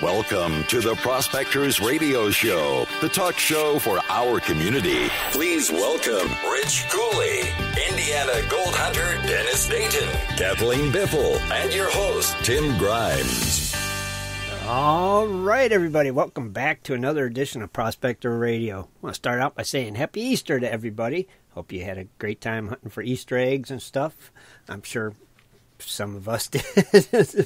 Welcome to the Prospectors Radio Show, the talk show for our community. Please welcome Rich Cooley, Indiana Gold Hunter Dennis Dayton, Kathleen Biffle, and your host, Tim Grimes. All right, everybody, welcome back to another edition of Prospector Radio. I want to start out by saying Happy Easter to everybody. Hope you had a great time hunting for Easter eggs and stuff. I'm sure some of us did.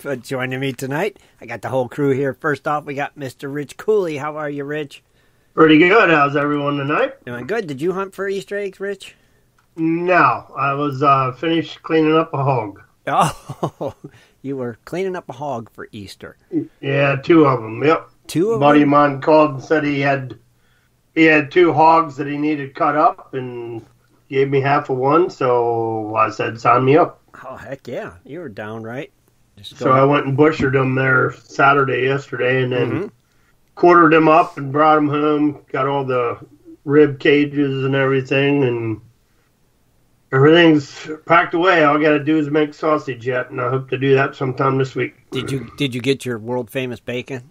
but joining me tonight, I got the whole crew here. First off, we got Mr. Rich Cooley. How are you, Rich? Pretty good. How's everyone tonight? Doing good. Did you hunt for Easter eggs, Rich? No, I was uh, finished cleaning up a hog. Oh, you were cleaning up a hog for Easter. Yeah, two of them. Yep. Two of buddy them. of mine called and said he had he had two hogs that he needed cut up and gave me half of one. So I said, sign me up. Oh heck yeah, you were down right. Just So I went and butchered them there Saturday yesterday, and then Mhm. quartered them up and brought them home. Got all the rib cages and everything, and everything's packed away. All I got to do is make sausage yet, and I hope to do that sometime this week. Did you did you get your world famous bacon?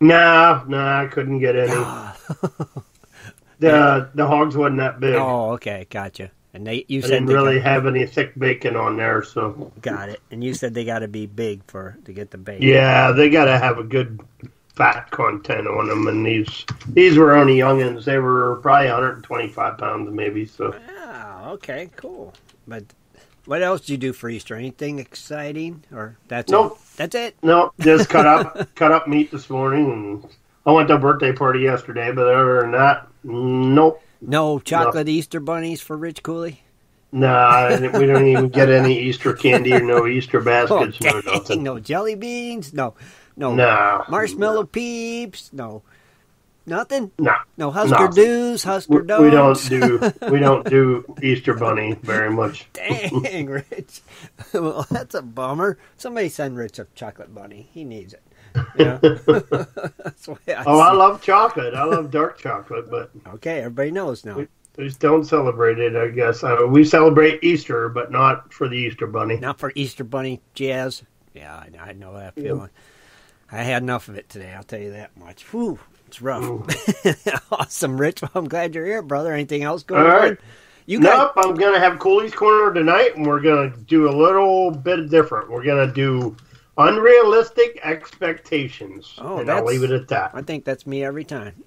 Nah, nah, I couldn't get any. the the hogs wasn't that big. Oh, okay, gotcha. And they you I said didn't they really got, have any thick bacon on there, so got it, and you said they got to be big for to get the bacon. yeah, they got to have a good fat content on them. And these these were only youngins; they were probably 125 pounds, maybe. So Oh, okay, cool. But what else did you do for Easter? Anything exciting, or that's Nope. it? That's it. no, just cut up cut up meat this morning, and I went to a birthday party yesterday. But other than that, nope. No chocolate Easter bunnies for Rich Cooley. Nah, we don't even get any Easter candy or no Easter Oh, baskets, no nothing. no jelly beans. No, no No. marshmallow peeps. No, nothing. No, No Husker. Doos, we, Husker we Dogs. don't do we don't do Easter bunny very much. Dang, Rich. well, that's a bummer. Somebody send Rich a chocolate bunny. He needs it. Yeah. I Oh, I love chocolate. I love dark chocolate, but Okay, everybody knows now. we just don't celebrate it. I guess uh, we celebrate Easter, but not for the Easter bunny. Not for Easter bunny jazz. Yeah, I, I know that feeling. I had enough of it today. I'll tell you that much. Whew, it's rough. awesome, Rich. Well, I'm glad you're here, brother. Anything else going All right. on? You got Nope, I'm gonna have Cooley's Corner tonight, and we're gonna do a little bit different. We're gonna do unrealistic expectations, Oh, and I'll that's- leave it at that. I think that's me every time.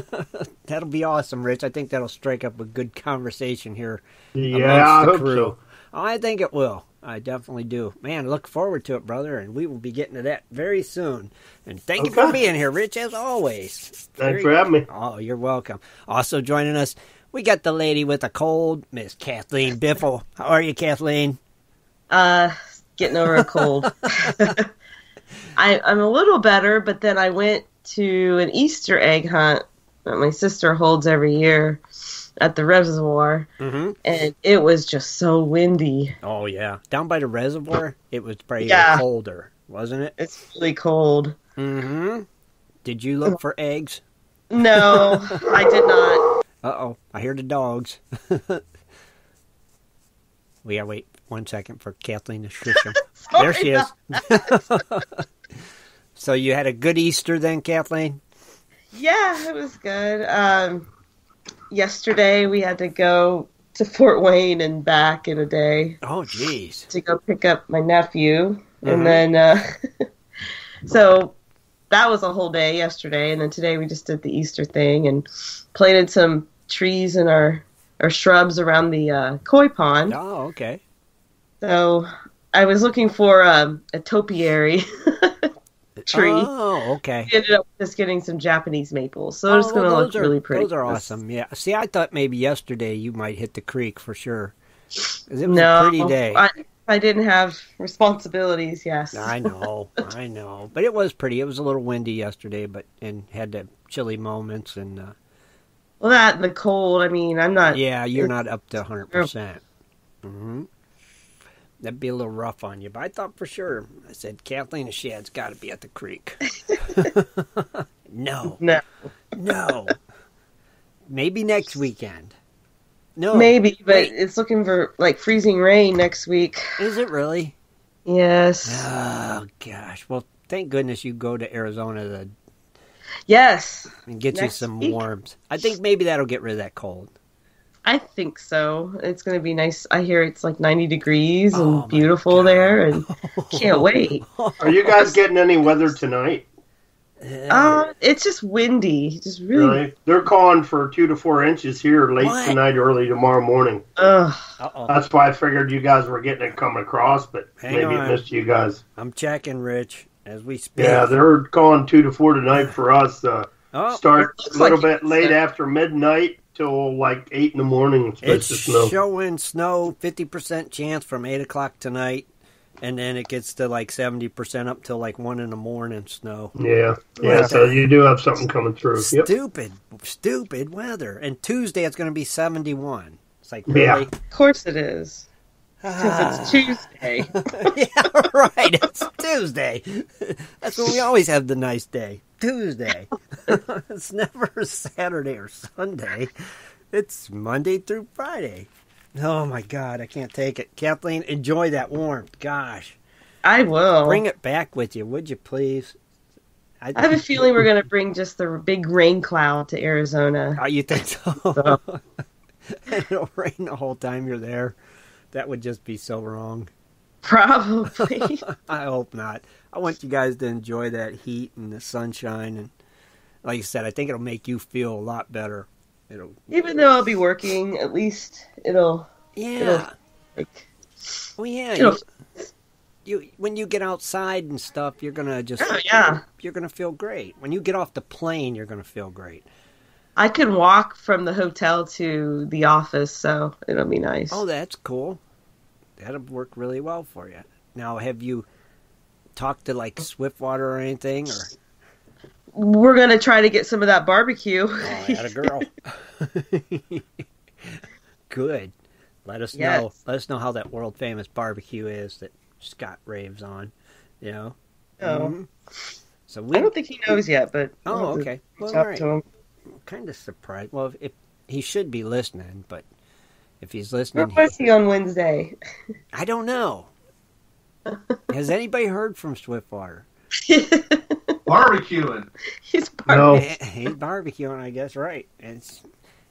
that'll be awesome, Rich. I think that'll strike up a good conversation here. Yeah, I the hope crew. so. I think it will. I definitely do. Man, look forward to it, brother, and we will be getting to that very soon. And thank you for being here, Rich, as always. Thanks Very- for having me. Oh, you're welcome. Also joining us, we got the lady with a cold, Miss Kathleen Biffle. How are you, Kathleen? Uh, getting over a cold. I, I'm a little better, but then I went to an Easter egg hunt that my sister holds every year at the reservoir, Mm-hmm. and it was just so windy. Oh yeah, down by the reservoir, it was probably Yeah. colder, wasn't it? It's really cold. Mm-hmm. Did you look for eggs? No, I did not. Uh oh, I hear the dogs. we gotta wait one second for Kathleen to shush there she is. so you had a good Easter then, Kathleen? Yeah, it was good. Um, yesterday we had to go to Fort Wayne and back in a day. Oh, jeez. to go pick up my nephew, Mhm. and then uh, so that was a whole day yesterday, and then today we just did the Easter thing and planted some trees in our our shrubs around the uh, koi pond. Oh, okay. So I was looking for um, a topiary tree. Oh, okay. We ended up just getting some Japanese maples, so it's Oh, going to look those are- really pretty. Those are awesome. Yeah. See, I thought maybe yesterday you might hit the creek for sure. It was no, a pretty day. I, I didn't have responsibilities. Yes, I know, I know, but it was pretty. It was a little windy yesterday, but and had the chilly moments, and uh, Well, that and the cold. I mean, I'm not. yeah, you're not up to hundred percent. Mm-hmm. That'd be a little rough on you, but I thought for sure. I said Kathleen and Shad's got to be at the creek. no, No, no, maybe next weekend. No, maybe, but wait. it's looking for like freezing rain next week. is it really? Yes. Oh gosh. Well, thank goodness you go to Arizona to, Yes, and get you some week. warms. I think maybe that'll get rid of that cold. I think so. It's going to be nice. I hear it's like 90 degrees and Oh, beautiful God. there, and can't wait. Are you guys getting any weather tonight? Uh, it's just windy. Just really. Really? They're calling for two to four inches here late What? tonight, early tomorrow morning. Ugh. Uh-oh. That's why I figured you guys were getting it coming across, but Hang maybe on. it missed you guys. I'm checking, Rich, as we speak. Yeah, they're calling two to four tonight for us. Uh, oh, start a little like bit late it's- after midnight till like eight in the morning. It's it's to snow. showing snow, 50% chance from 8 o'clock tonight, and then it gets to like 70% up till like 1 in the morning snow. Yeah, yeah. So you do have something coming through. Yep. Stupid, stupid weather. And Tuesday it's going to be 71. It's like, Yeah. really? Of course it is. Because it's ah. Tuesday. yeah, right. It's Tuesday. That's when we always have the nice day. Tuesday. it's never Saturday or Sunday. It's Monday through Friday. Oh my God, I can't take it. Kathleen, enjoy that warmth. Gosh, I will. bring it back with you, would you please? I have a feeling we're going to bring just the big rain cloud to Arizona. Oh, you think so? and it'll rain the whole time you're there. That would just be so wrong. Probably. I hope not. I want you guys to enjoy that heat and the sunshine, and like I said, I think it'll make you feel a lot better. It'll, Even though I'll be working, at least it'll yeah, like well, yeah. it'll You, you when you get outside and stuff, you're gonna just Oh, yeah. you're gonna feel great. When you get off the plane, you're gonna feel great. I can walk from the hotel to the office, so it'll be nice. Oh, that's cool. That'll work really well for you. Now, have you talked to like Swiftwater or anything, or We're gonna try to get some of that barbecue. oh, a girl? Good. Let us know. Let us know how that world famous barbecue is that Scott raves on. You know. Oh. Mhm. So we I don't think he knows yet, but Oh, I'll okay. reach Well, out all right. to him. kind of surprised. Well, if, if he should be listening, but if he's Where listening, was he on Wednesday? I don't know. Has anybody heard from Swiftwater? Barbecuing. He's part No. He's barbecuing, I guess. Right? It's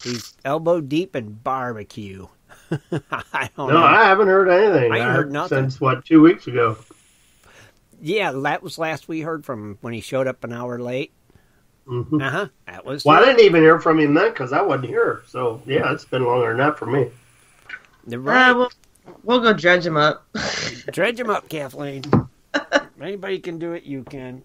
he's elbow deep in barbecue. I don't No, know. I haven't heard anything. I heard nothing. since what two weeks ago. Yeah, that was last we heard from him when he showed up an hour late. hmm Uh huh. That was. Well, I didn't even hear from him then because I wasn't here. So yeah, it's been longer than that for me. You're Uh, we'll, we'll go dredge him up. Dredge him up, Kathleen. If Anybody can do it, you can.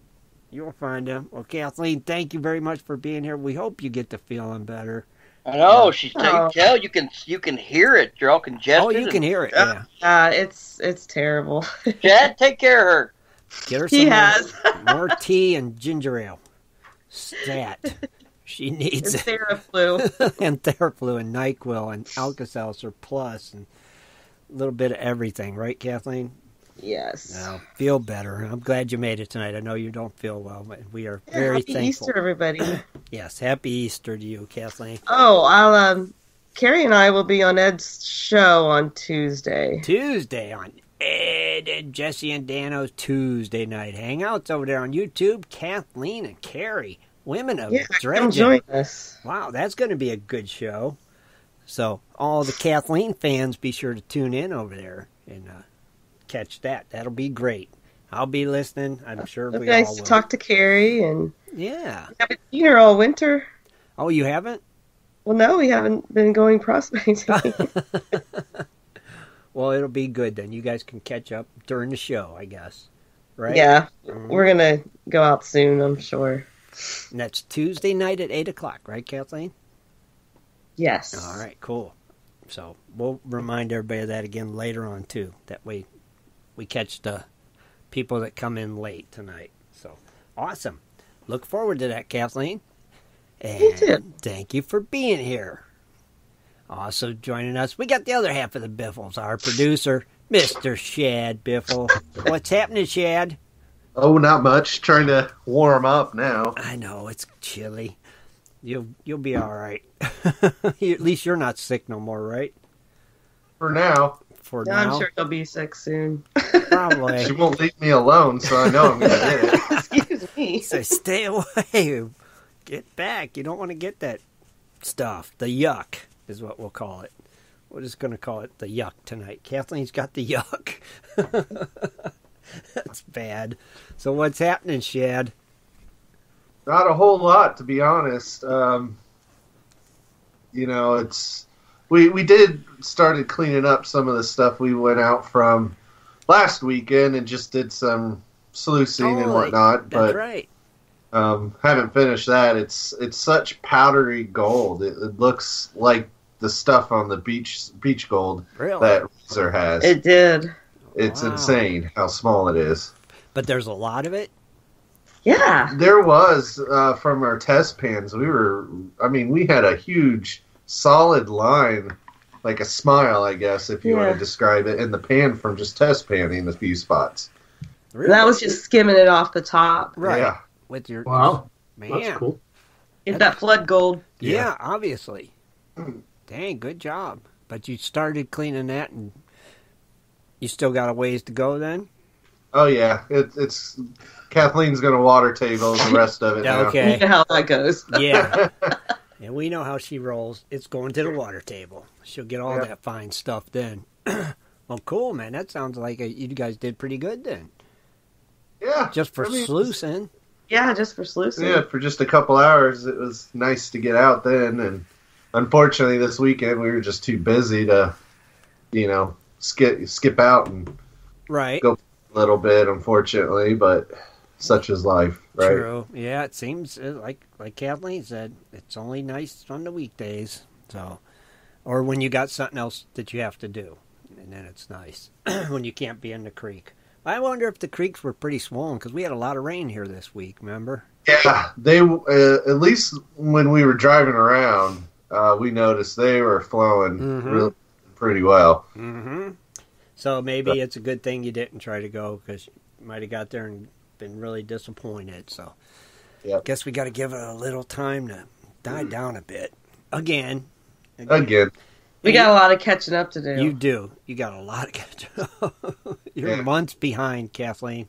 You'll find him. Well, Kathleen, thank you very much for being here. We hope you get to feeling better. I know she's taking Oh. tell you can you can hear it. You're all congested. Oh, you can hear it. Yeah. Uh, it's it's terrible. Shad, take care of her. Get her some he more- has. more tea and ginger ale. Stat. She and needs it. Theraflu. and Theraflu and NyQuil and Alka-Seltzer Plus and a little bit of everything, right, Kathleen? Yes. Now, feel better. I'm glad you made it tonight. I know you don't feel well, but we are Yeah, very Happy thankful. Easter, everybody. Yes, happy Easter to you, Kathleen. Oh, I'll um, Carrie and I will be on Ed's show on Tuesday. Tuesday on Ed and Jesse and Dano's Tuesday night hangouts over there on YouTube. Kathleen and Carrie, women of Yeah, come dredging. join us. Wow, that's going to be a good show. So, all the Kathleen fans, be sure to tune in over there and uh, catch that. That'll be great. I'll be listening. I'm sure It'll we be nice all to will. talk to Carrie and Yeah. we haven't seen her all winter. Oh, you haven't? Well, no, we haven't been going prospecting. Well, it'll be good then. You guys can catch up during the show, I guess. Right? Yeah, Mhm. we're gonna go out soon. I'm sure. And that's Tuesday night at 8 o'clock, right, Kathleen? Yes. All right, cool. So we'll remind everybody of that again later on too. That way, we catch the people that come in late tonight. So awesome! Look forward to that, Kathleen. And thank you for being here. Also joining us, we got the other half of the Biffles, our producer, Mister Shad Biffle. What's happening, Shad? Oh, not much. Trying to warm up now. I know it's chilly. You'll you'll be all right. At least you're not sick no more, right? For now, For Yeah, now, I'm sure he'll be sick soon. Probably. she won't leave me alone, so I know I'm gonna get it. Excuse me. So stay away. Get back. You don't want to get that stuff. The yuck is what we'll call it. We're just going to call it the yuck tonight. Kathleen's got the yuck. That's bad. So what's happening, Shad? Not a whole lot, to be honest. Um, you know, it's we we did started cleaning up some of the stuff we went out from last weekend and just did some sluicing and Oh, whatnot, That's but right. um, haven't finished that. It's it's such powdery gold. It, it looks like the stuff on the beach beach gold Really? that Razor has. It did. it's Wow. insane how small it is. But there's a lot of it. Yeah. There was uh, from our test pans. We were, I mean, we had a huge, solid line, like a smile, I guess, if you want to describe it, in the pan from just test panning a few spots. Really? That was just skimming it off the top. right. Yeah. With your Wow, man. that's cool. Get that flood gold. Yeah, Yeah. obviously. Dang, good job. But you started cleaning that, and you still got a ways to go. Then. Oh yeah, it, it's Kathleen's gonna water table the rest of it. Yeah, now. okay. You know how that goes. Yeah. and we know how she rolls. It's going to the water table. She'll get all Yeah. that fine stuff then. well, cool, man. That sounds like a, you guys did pretty good then. Yeah, Just for I mean, sluicing. Yeah, just for sluicing. Yeah, for just a couple hours, it was nice to get out then. And unfortunately, this weekend we were just too busy to, you know, skip skip out and Right. Go- a little bit. Unfortunately, but such is life, right? True. Yeah, it seems uh, like like Kathleen said, it's only nice on the weekdays. So, or when you got something else that you have to do, and then it's nice when you can't be in the creek. I wonder if the creeks were pretty swollen because we had a lot of rain here this week. Remember? Yeah, they uh, at least when we were driving around, uh, we noticed they were flowing Mhm. really pretty well. Mm-hmm. So maybe it's a good thing you didn't try to go because you might have got there and been really disappointed. So, Yep. guess we got to give it a little time to die down a bit. Again. Again, We got a lot of catching up to do. You do. You got a lot of catch up. You're Yeah. months behind, Kathleen.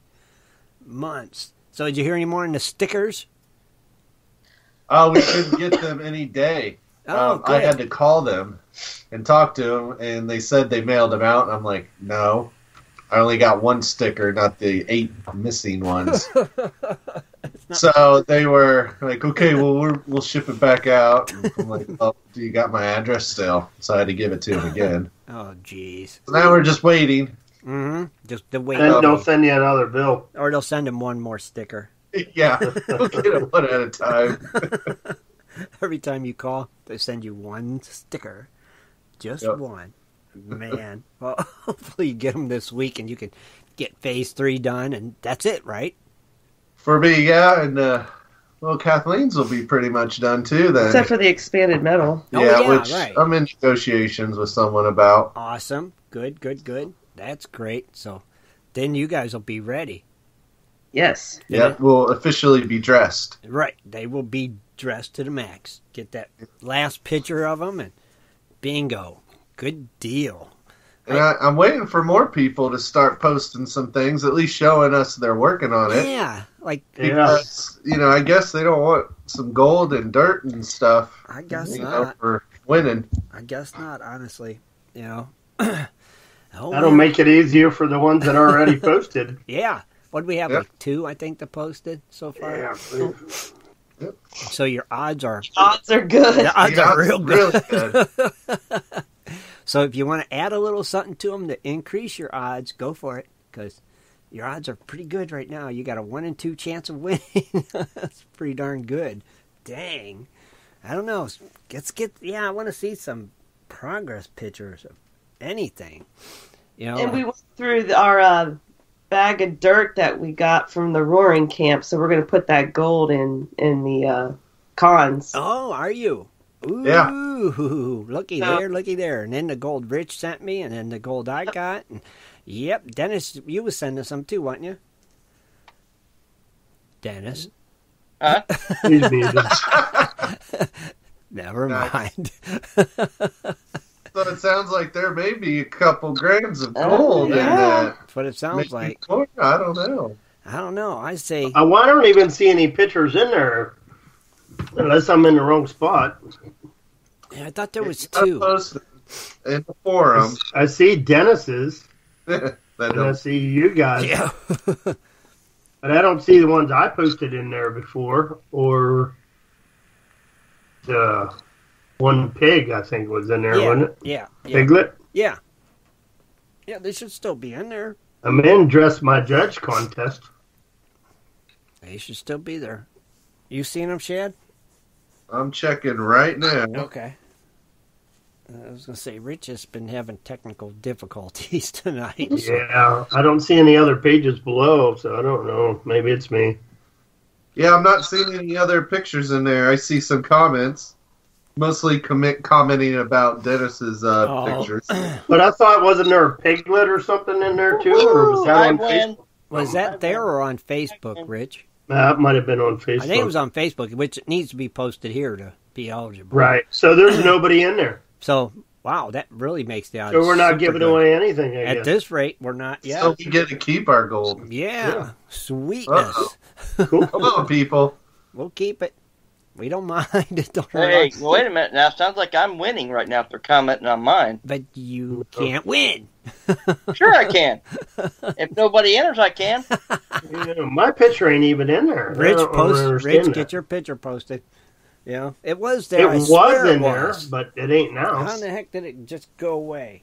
Months. So did you hear any more on the stickers? oh, we should get them any day. Oh, um, I had to call them and talk to them, and they said they mailed them out. And I'm like, no, I only got one sticker, not the eight missing ones. so they were like, okay, well, we're, we'll ship it back out. And I'm like, oh, do you got my address still? So I had to give it to him again. Oh, jeez. So now we're just waiting. Mm-hmm. Just the wait. And they'll send you another bill. Or they'll send him one more sticker. yeah, we'll get it one at a time. Every time you call, they send you one sticker. Just Yep. one. Man. well, hopefully you get them this week and you can get phase three done, and that's it, right? For me, yeah, and uh, well, Kathleen's will be pretty much done too. Then, Except for the expanded metal. Oh, yeah, yeah, which right. I'm in negotiations with someone about. Awesome. Good, good, good. That's great. So then you guys will be ready. Yes. Yeah, we'll officially be dressed. Right. They will be dressed to the max. Get that last picture of them, and bingo. Good deal. And I, I'm waiting for more people to start posting some things, at least showing us they're working on it. Yeah. Like, Yeah. Because, you know, I guess they don't want some gold and dirt and stuff, I guess you know, not. for winning. I guess not, honestly. You know? oh, That'll man. make it easier for the ones that are already posted. Yeah. What do we have? Yep. Like two, I think, that posted so far. Yeah. So your odds are Odds are good. the odds Yeah, are real good. really good. So if you want to add a little something to them to increase your odds, go for it because your odds are pretty good right now. You got a one in two chance of winning. That's pretty darn good. Dang. I don't know. Let's get. Yeah, I want to see some progress pictures of anything. You know. And we went through our uh, bag of dirt that we got from the roaring camp, so we're going to put that gold in in the uh, cons. oh, are you? Ooh, Yeah. looky Yeah. there, looky there. And then the gold Rich sent me, and then the gold I got. And, yep, Dennis, you was sending some too, wasn't you? Dennis. Huh? He's muted. Never mind. So it sounds like there may be a couple grams of Oh, gold in yeah. that. That's what it sounds Maybe like. more, I don't know. I don't know. I say I, well, I don't even see any pictures in there, unless I'm in the wrong spot. yeah, I thought there was It's two. in the forum. I see Dennis's, that and I don't- see you guys, Yeah. but I don't see the ones I posted in there before, or the one pig I think was in there, yeah, wasn't it? yeah, yeah, Piglet. yeah. Yeah, they should still be in there. I'm in Dress My Dredge contest. They should still be there. You seen them, Shad? I'm checking right now. Okay. I was gonna say Rich has been having technical difficulties tonight. so- Yeah, I don't see any other pages below, so I don't know. Maybe it's me. Yeah, I'm not seeing any other pictures in there. I see some comments, mostly commit commenting about Dennis's uh, Oh. pictures. But I thought wasn't there a piglet or something in there too, or was that on. Facebook? Was that there or on Facebook, Rich? That might have been on Facebook. I think it was on Facebook, which needs to be posted here to be eligible. Right. So there's nobody in there. So, wow, that really makes the odds. So we're not super giving good. away anything. I At guess. this rate, we're not Yeah. So we get to keep our gold. yeah, Yeah. sweetness. Uh-oh. Cool. Hello, people. We'll keep it. We don't mind. It don't Hey, hurt. wait a minute now. Sounds like I'm winning right now if they're commenting on mine. But you oh. can't win. Sure, I can. if nobody enters, I can. Yeah, my picture ain't even in there. Rich, don't post. Rich, that. get your picture posted. Yeah, it was there. It I was in it there, but it ain't now. How in the heck did it just go away?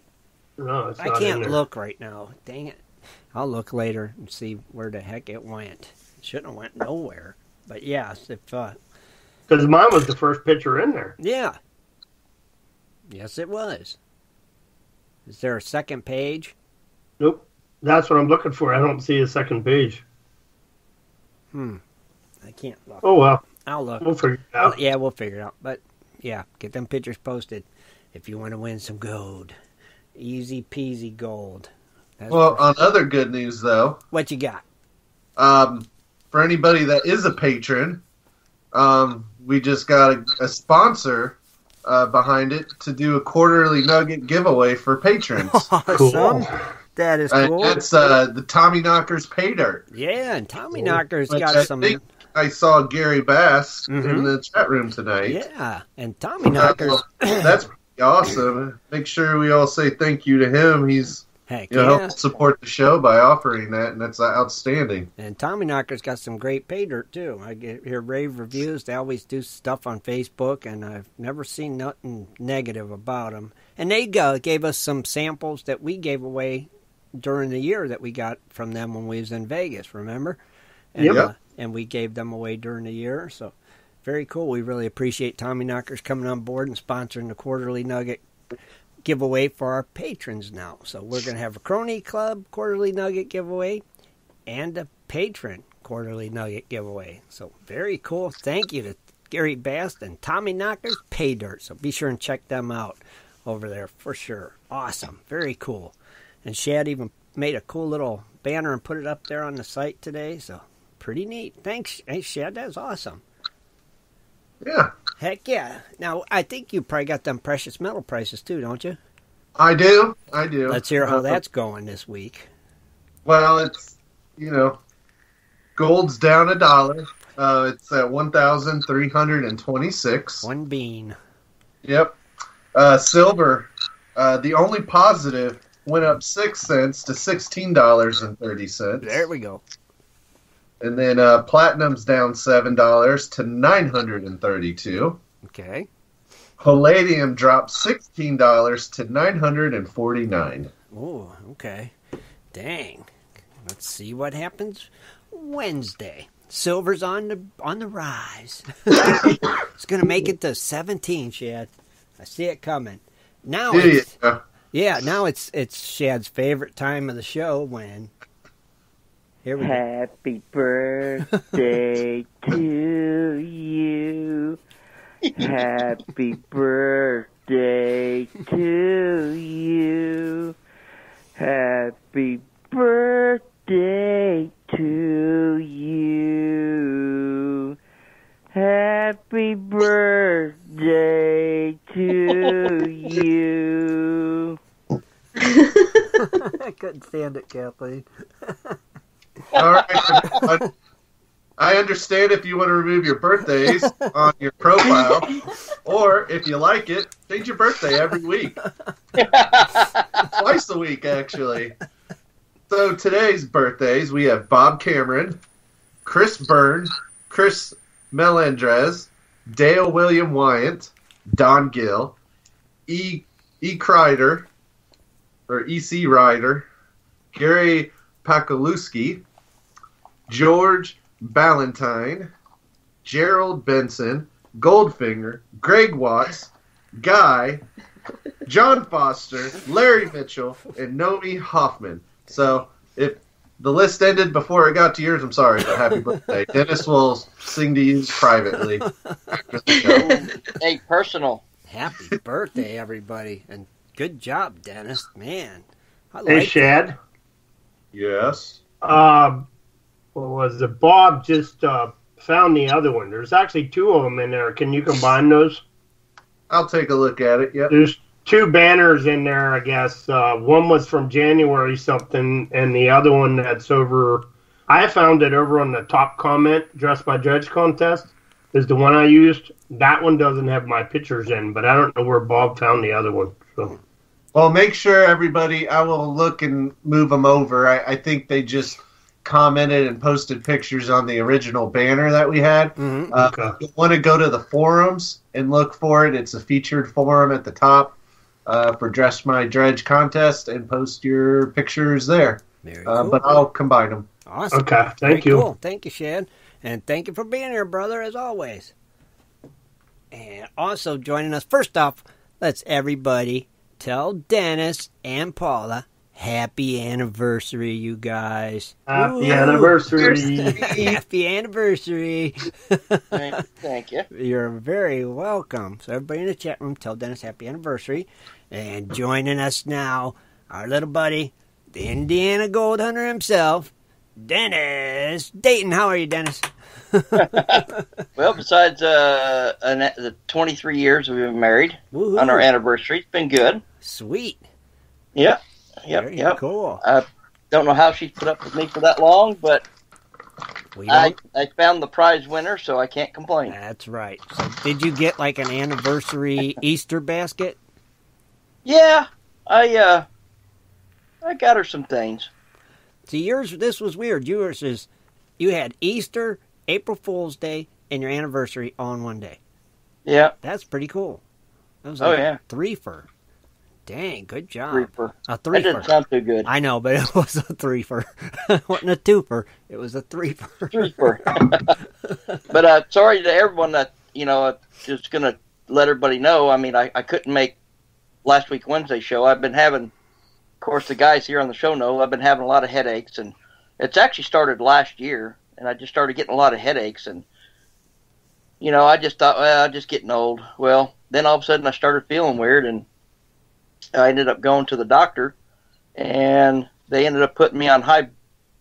No, it's I not in can't there. look right now. Dang it. I'll look later and see where the heck it went. It shouldn't have went nowhere. But yes, if uh, because mine was the first picture in there. yeah. Yes, it was. Is there a second page? Nope. That's what I'm looking for. I don't see a second page. Hmm. I can't look. Oh well, I'll look. we'll figure it Well, out. yeah, we'll figure it out. But yeah, get them pictures posted if you want to win some gold. Easy peasy gold. That's Well, for- on other good news, though, what you got? um, for anybody that is a patron, um, we just got a, a sponsor uh, behind it to do a quarterly nugget giveaway for patrons. Awesome. That is and cool. that's uh, the Tommy Knockers pay dirt. Yeah, and Tommy Cool. Knocker's Which got I some. think I saw Gary Bass in Mhm. the chat room tonight. Yeah, and Tommy Knockers. Uh, that's pretty awesome. Make sure we all say thank you to him. He's Heck you know yeah. helped support the show by offering that, and that's outstanding. And Tommy Knocker's got some great pay dirt too. I get hear rave reviews. They always do stuff on Facebook, and I've never seen nothing negative about them. And they uh, gave us some samples that we gave away during the year that we got from them when we was in Vegas. Remember? And, Yep. uh, and we gave them away during the year. So very cool. We really appreciate Tommy Knockers coming on board and sponsoring the quarterly nugget giveaway for our patrons now. So we're going to have a Crony Club quarterly nugget giveaway and a patron quarterly nugget giveaway. So very cool. Thank you to Gary Bast and Tommy Knockers Pay Dirt. So be sure and check them out over there for sure. Awesome. Very cool. And Shad even made a cool little banner and put it up there on the site today. So pretty neat. Thanks. Hey Shad, that was awesome. Yeah, Heck yeah. Now I think you probably got them precious metal prices too, don't you? I do. I do. Let's hear how Uh, that's going this week. Well, it's you know, gold's down a dollar. Uh, it's at one thousand three hundred and twenty-six. One bean. Yep. Uh, silver, uh, the only positive, went up six cents to sixteen dollars and thirty cents. There we go. And then uh, platinum's down seven dollars to nine hundred and thirty-two. Okay. Palladium dropped sixteen dollars to nine hundred and forty-nine. Oh, okay. Dang. Let's see what happens Wednesday. Silver's on the on the rise. it's gonna make it to seventeen, Shad. I see it coming. Now you? yeah, now it's it's Shad's favorite time of the show when here we go. Happy birthday to you. Happy birthday to you. Happy birthday to you. Happy birthday to you. I couldn't stand it, Kathleen. All right. I understand if you want to remove your birthdays on your profile, or if you like it, change your birthday every week. Twice a week, actually. So today's birthdays, we have Bob Cameron, Chris Byrne, Chris Melendrez, Dale William Wyant, Don Gill, E. E. Kreider, or E.C. Ryder, Gary Pakulewski, George Ballantyne, Gerald Benson, Goldfinger, Greg Watts, Guy, John Foster, Larry Mitchell, and Nomi Hoffman. So if the list ended before it got to yours, I'm sorry, but happy birthday. Dennis will sing to you privately after hey, personal. Happy birthday, everybody, and good job, Dennis. Man, I Hey, like Shad. Yes. Um, what was it? Bob just uh, found the other one. There's actually two of them in there. Can you combine those? I'll take a look at it. Yep. There's two banners in there, I guess. Uh, one was from January something, and the other one that's over. I found it over on the top comment, Dress My Dredge contest, is the one I used. That one doesn't have my pictures in, but I don't know where Bob found the other one. So Well, make sure everybody. I will look and move them over. I, I think they just commented and posted pictures on the original banner that we had. Mhm. Uh, Okay. You want to go to the forums and look for it. It's a featured forum at the top uh, for Dress My Dredge contest and post your pictures there. Uh, cool. But I'll combine them. awesome. okay, thank Very you. Cool. Thank you, Shad. And thank you for being here, brother, as always. And also joining us, first off, let's everybody tell Dennis and Paula happy anniversary, you guys. Happy Woo! anniversary. Happy anniversary. Thank, thank you. You're very welcome. So, everybody in the chat room, tell Dennis happy anniversary. And joining us now, our little buddy, the Indiana Gold Hunter himself, Dennis Dayton. How are you, Dennis? Well, besides uh, an, the 23 years we've been married Woohoo. on our anniversary, it's been good. Sweet. Yep, yep, Very yep. cool. I don't know how she put up with me for that long, but We I, I found the prize winner, so I can't complain. that's right. So, did you get like an anniversary Easter basket? Yeah, I uh, I got her some things. See, yours, this was weird. Yours is, you had Easter, April Fool's Day, and your anniversary on one day. Yeah, That's pretty cool. That was Oh, like yeah. a threefer. Dang, good job. threefer. A That threefer. didn't sound too good. I know, but it was a threefer. it wasn't a twofer. It was a threefer. Threefer. but uh, sorry to everyone that you know. uh, Just gonna let everybody know. I mean, I, I couldn't make last week Wednesday show. I've been having, of course, the guys here on the show know I've been having a lot of headaches, and it's actually started last year, and I just started getting a lot of headaches, and you know, I just thought, well, I'm just getting old. Well, then all of a sudden I started feeling weird, and I ended up going to the doctor, and they ended up putting me on high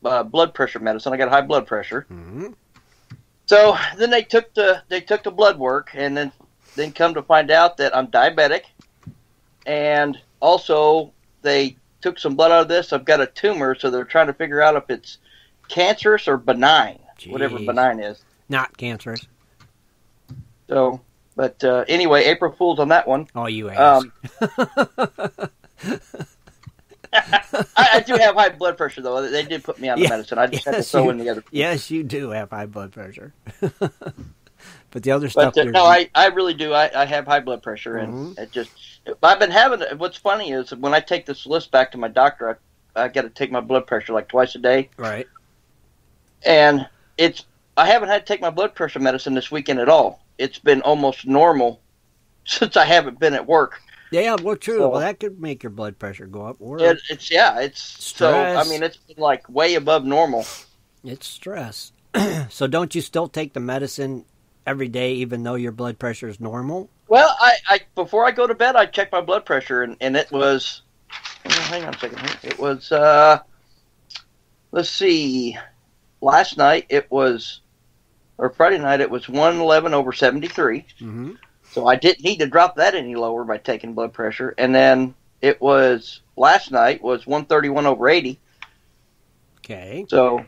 uh, blood pressure medicine. I got high blood pressure. hmm So then they took the they took the blood work, and then then come to find out that I'm diabetic, and also they took some blood out of this. I've got a tumor, so they're trying to figure out if it's cancerous or benign, whatever benign is. Not cancerous. So, but uh, anyway, April Fools on that one. Oh, you asked. Um, I, I do have high blood pressure though. They did put me on the medicine. I just had to Yes, throw you- in the other. yes, you do have high blood pressure. but the other stuff. But uh, no, I, I really do. I, I have high blood pressure, and it just. I've been having. It what's funny is when I take this list back to my doctor, I, I got to take my blood pressure like twice a day, Right. and it's. I haven't had to take my blood pressure medicine this weekend at all. It's been almost normal since I haven't been at work. Yeah, well, true. So- well, that could make your blood pressure go up. Or It, it's yeah, it's so. I mean, it's been like way above normal. it's stress. so, don't you still take the medicine every day, even though your blood pressure is normal? Well, I, I before I go to bed, I check my blood pressure, and, and it was. oh, Hang on a second. It was. uh Let's see. Last night it was, or Friday night it was one eleven over seventy three. Mm-hmm. So I didn't need to drop that any lower by taking blood pressure, and then it was last night was one thirty one over eighty. Okay. So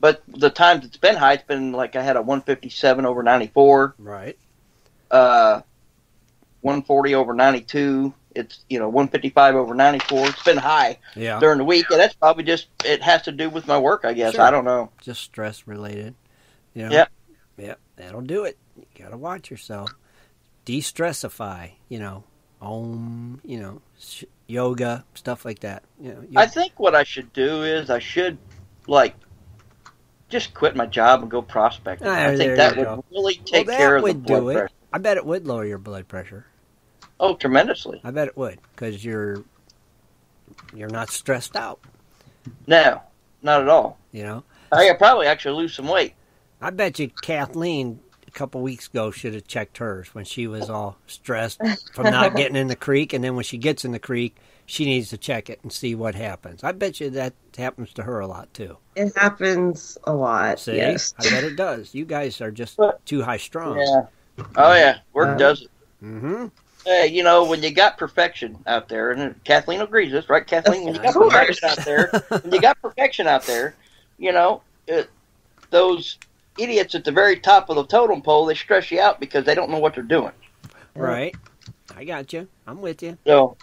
but the times it's been high, it's been like I had a 157 over 94, Right. uh, 140 over 92. It's you know 155 over 94. It's been high Yeah. during the week, and that's probably just it has to do with my work, I guess. Sure. I don't know. Just stress related. You know? Yep. Yep. That'll do it. You gotta watch yourself. De-stressify. You know, om. You know, sh- yoga stuff like that. You know. I think what I should do is I should like just quit my job and go prospecting. Ah, I think that would go. really take that care of the would blood do it. pressure. I bet it would lower your blood pressure. Oh, tremendously. I bet it would because you're you're not stressed out. No, not at all. You know. I could probably actually lose some weight. I bet you Kathleen a couple weeks ago should have checked hers when she was all stressed from not getting in the creek, and then when she gets in the creek, she needs to check it and see what happens. I bet you that happens to her a lot too. It happens a lot. See, Yes. I bet it does. You guys are just too high strung. Yeah. Oh yeah, work Uh, does it. Mm-hmm. Hey, you know when you got perfection out there, and Kathleen agrees with this, right? Kathleen, when you got perfection out there, when you got perfection out there, you know it, those idiots at the very top of the totem pole they stress you out because they don't know what they're doing. Right. I got you. I'm with you. So,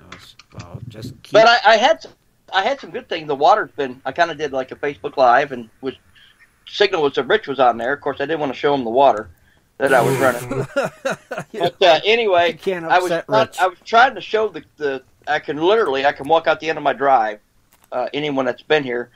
I'll, s- I'll just keep. but I, I had some, I had some good things. The water's been. I kind of did like a Facebook Live and was signal was that Rich was on there. Of course, I didn't want to show him the water that I was running. but uh, anyway, I was upset Rich. I was trying to show the, the I can literally I can walk out the end of my drive, uh, anyone that's been here,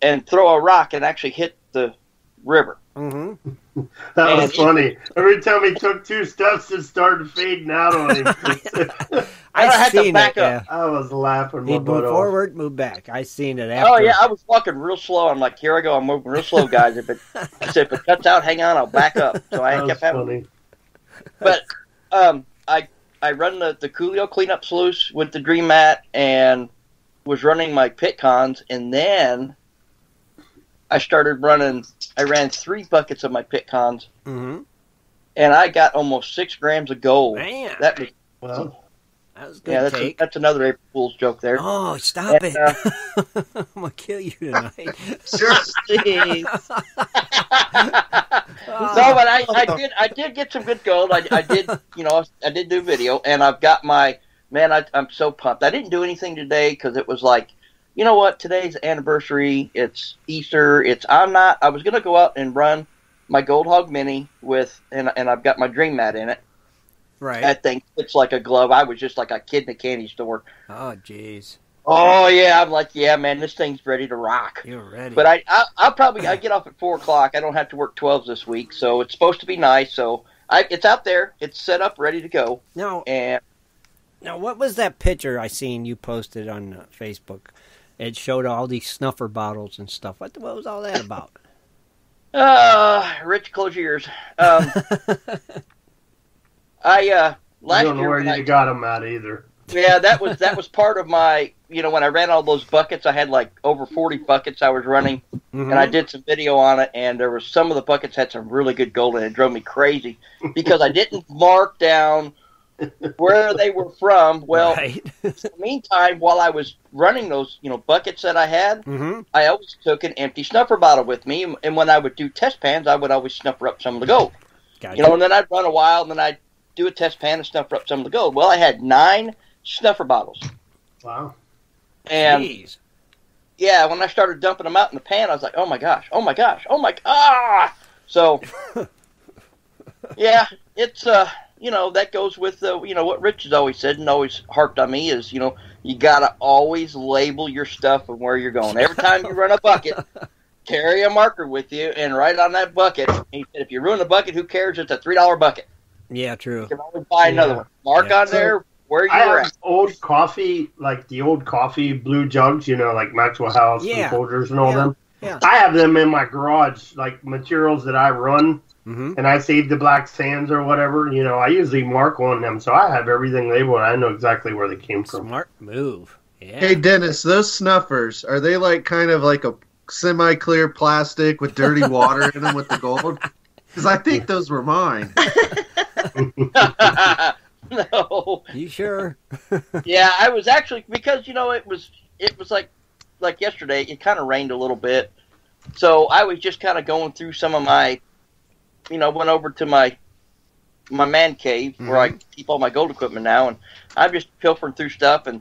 and throw a rock and actually hit the river. mm-hmm. That was And- funny. Every time he took two steps, it started fading out on him. I I had to back it. up. Yeah. I was laughing my He'd butt move off. forward, move back. I seen it after. Oh yeah, I was walking real slow. I'm like, here I go. I'm moving real slow, guys. If it I said if it cuts out, hang on, I'll back up. So I That kept having. funny. But um, I I run the the Coolio cleanup sluice with the Dream Mat and was running my pit cons, and then I started running. I ran three buckets of my pit cons, Mm-hmm. and I got almost six grams of gold. Man, That was Well, that was a good yeah, that's a, that's another April Fool's joke there. Oh, stop And, it! uh, I'm gonna kill you tonight. Sure. Jeez. No, but I, I did I did get some good gold. I, I did you know I did do video, and I've got my man. I, I'm so pumped. I didn't do anything today because it was like, you know what? Today's anniversary. It's Easter. It's I'm not. I was gonna go out and run my Gold Hog Mini with, and and I've got my Dream Mat in it. right. That thing fits like a glove. I was just like a kid in a candy store. oh, jeez, Oh yeah, I'm like yeah, man. This thing's ready to rock. you're ready. But I, I I'll probably I get off at four o'clock. I don't have to work twelves this week, so it's supposed to be nice. So I, it's out there. It's set up, ready to go. now, And now, what was that picture I seen you posted on uh, Facebook? It showed all these snuffer bottles and stuff. What, what was all that about? uh, Rich, close your ears. Um, I uh I last don't know year, where you I- got them at either. yeah, that was that was part of my. You know, when I ran all those buckets, I had like over forty buckets I was running, Mhm. and I did some video on it. And there was some of the buckets had some really good gold, and it drove me crazy because I didn't mark down where they were from. Well, right. in the meantime, while I was running those, you know, buckets that I had, mm-hmm. I always took an empty snuffer bottle with me, and when I would do test pans, I would always snuffer up some of the gold. Gotcha. You know, and then I'd run a while, and then I'd do a test pan and snuffer up some of the gold. Well, I had nine snuffer bottles, Wow. and Jeez. yeah, when I started dumping them out in the pan, I was like, oh my gosh, oh my gosh, oh my ah. So, yeah, it's uh, you know, that goes with uh, you know what Rich has always said and always harped on me is you know you gotta always label your stuff and where you're going. Every time you run a bucket, carry a marker with you and write on that bucket. He said, if you ruin a bucket, who cares? It's a three dollar bucket. Yeah, true. You can always buy another Yeah. one. Mark Yeah. on there where you're have at. old coffee, like the old coffee blue jugs, you know, like Maxwell House Yeah. and Folgers and all Yeah. them. Yeah. I have them in my garage, like materials that I run, Mm-hmm. and I save the black sands or whatever. You know, I usually mark on them, so I have everything labeled. I know exactly where they came from. Smart move. Yeah. Hey Dennis, those snuffers are they like kind of like a semi-clear plastic with dirty water in them with the gold? Because I think those were mine. no. You sure? Yeah, I was actually because you know it was it was like like yesterday. It kind of rained a little bit, So I was just kind of going through some of my, you know, went over to my my man cave where I mm-hmm. keep all my gold equipment now, and I'm just pilfering through stuff, and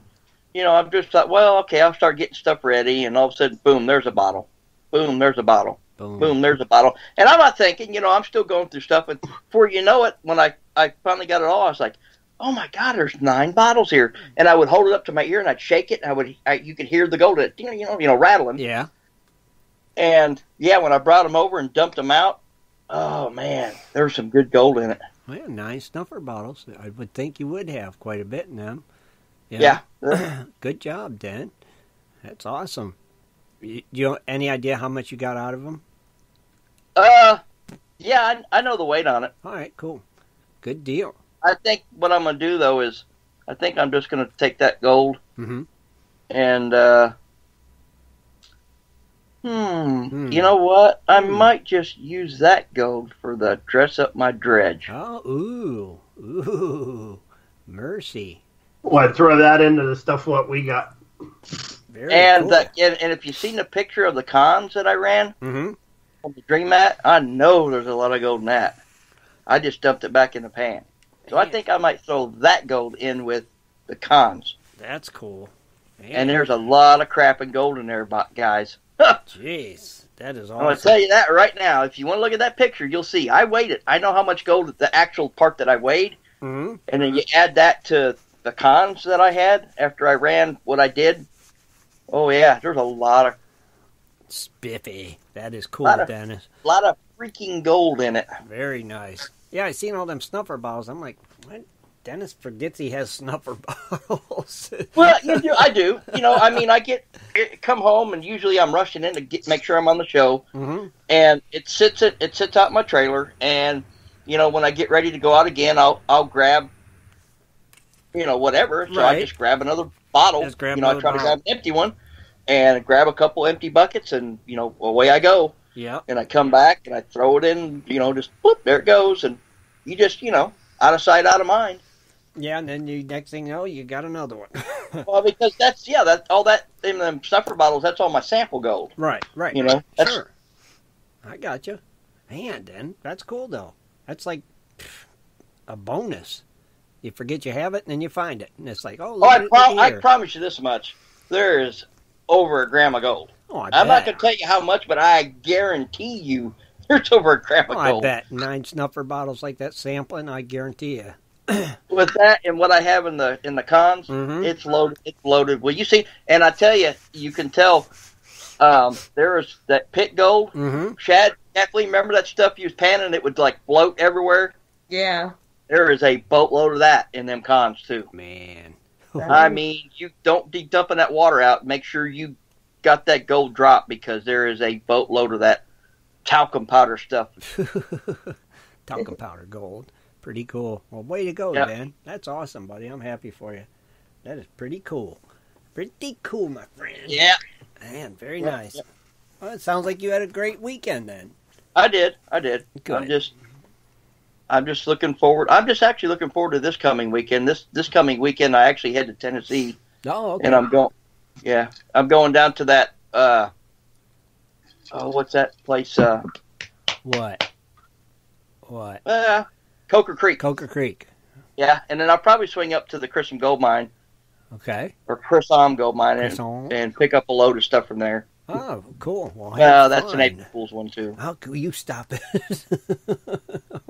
you know, I'm just like, well, okay, I'll start getting stuff ready, and all of a sudden, boom, there's a bottle, boom, there's a bottle, Boom. boom, there's a bottle, and I'm not thinking, you know, I'm still going through stuff, and before you know it, when I I finally got it all, I was like. Oh my God! There's nine bottles here, and I would hold it up to my ear and I'd shake it. And I would, I, you could hear the gold, you know, you know, you know, rattling. Yeah. And yeah, when I brought them over and dumped them out, oh man, there was some good gold in it. Well, nine snuffer bottles. I would think you would have quite a bit in them. Yeah. Good job, Dan. That's awesome. You, you any idea how much you got out of them? Uh, yeah, I, I know the weight on it. All right, cool. Good deal. I think what I'm gonna do though is, I think I'm just gonna take that gold Mm-hmm. and uh, hmm, Hmm. you know what? I Hmm. might just use that gold for the dress up my dredge. Oh, ooh, ooh, mercy. What? Throw that into the stuff what we got. Very And, cool. the, and and if you've seen the picture of the cons that I ran mm-hmm. on the Dream Mat, I know there's a lot of gold in that. I just dumped it back in the pan. So I think I might throw that gold in with the cons. That's cool. And there's a lot of crap and gold in there, guys. Jeez, that is awesome. I'm going to tell you that right now. If you want to look at that picture, you'll see. I weighed it. I know how much gold, the actual part that I weighed, Mm-hmm. and then you add that to the cons that I had after I ran what I did. Oh yeah, there's a lot of Spiffy. That is cool, Lot of- Dennis. lot of freaking gold in it. Very nice. Yeah, I seen all them snuffer bottles. I'm like, what? Dennis forgets he has snuffer bottles. Well, you do. I do. You know, I mean, I get it, come home and usually I'm rushing in to get make sure I'm on the show, mm-hmm. and it sits it it sits out in my trailer, and you know when I get ready to go out again, I'll I'll grab, you know, whatever. So Right. I just grab another bottle. Just grab you know, I try to grab an empty one, and grab a couple empty buckets, and you know away I go. Yeah. And I come back and I throw it in. You know, just whoop, there it goes, and you just you know out of sight, out of mind. Yeah, and then you next thing you know, you got another one. Well, because that's yeah, that all that in them snuffer bottles. That's all my sample gold. right, right. You know, that's Sure. I got you. Man, then that's cool though. That's like pff, a bonus. You forget you have it, and then you find it, and it's like, oh, Oh, I, prom- I promise you this much: there is over a gram of gold. oh, I I'm not going to tell you how much, but I guarantee you there's over a gram of Oh, I bet nine snuffer bottles like that sampling. I guarantee you. With that and what I have in the in the cons, Mhm. it's loaded. It's loaded. Well, you see, and I tell you, you can tell. Um, there is that pit gold. Mm-hmm. Shad, Kathleen, remember that stuff you was panning? It would like float everywhere. Yeah. There is a boatload of that in them cons too. Man. I mean, you don't be dumping that water out. Make sure you got that gold drop because there is a boatload of that talcum powder stuff. Talcum powder gold. Pretty cool. Well, way to go, Yeah. Dan. That's awesome, buddy. I'm happy for you. That is pretty cool. Pretty cool, my friend. Yeah, Man, very Yeah, nice. Well, it sounds like you had a great weekend then. I did. I did. Good. I'm just, I'm just looking forward. I'm just actually looking forward to this coming weekend. This this coming weekend, I actually head to Tennessee, Oh, okay. and I'm going. Yeah, I'm going down to that. uh Oh, what's that place? Uh, what? What? uh Coker Creek. Coker Creek. Yeah, and then I'll probably swing up to the Christian Gold Mine Okay. or Crisson Gold Mine and, and pick up a load of stuff from there. Oh, cool. Well, that's an fun. April Fool's one too. How could you stop it?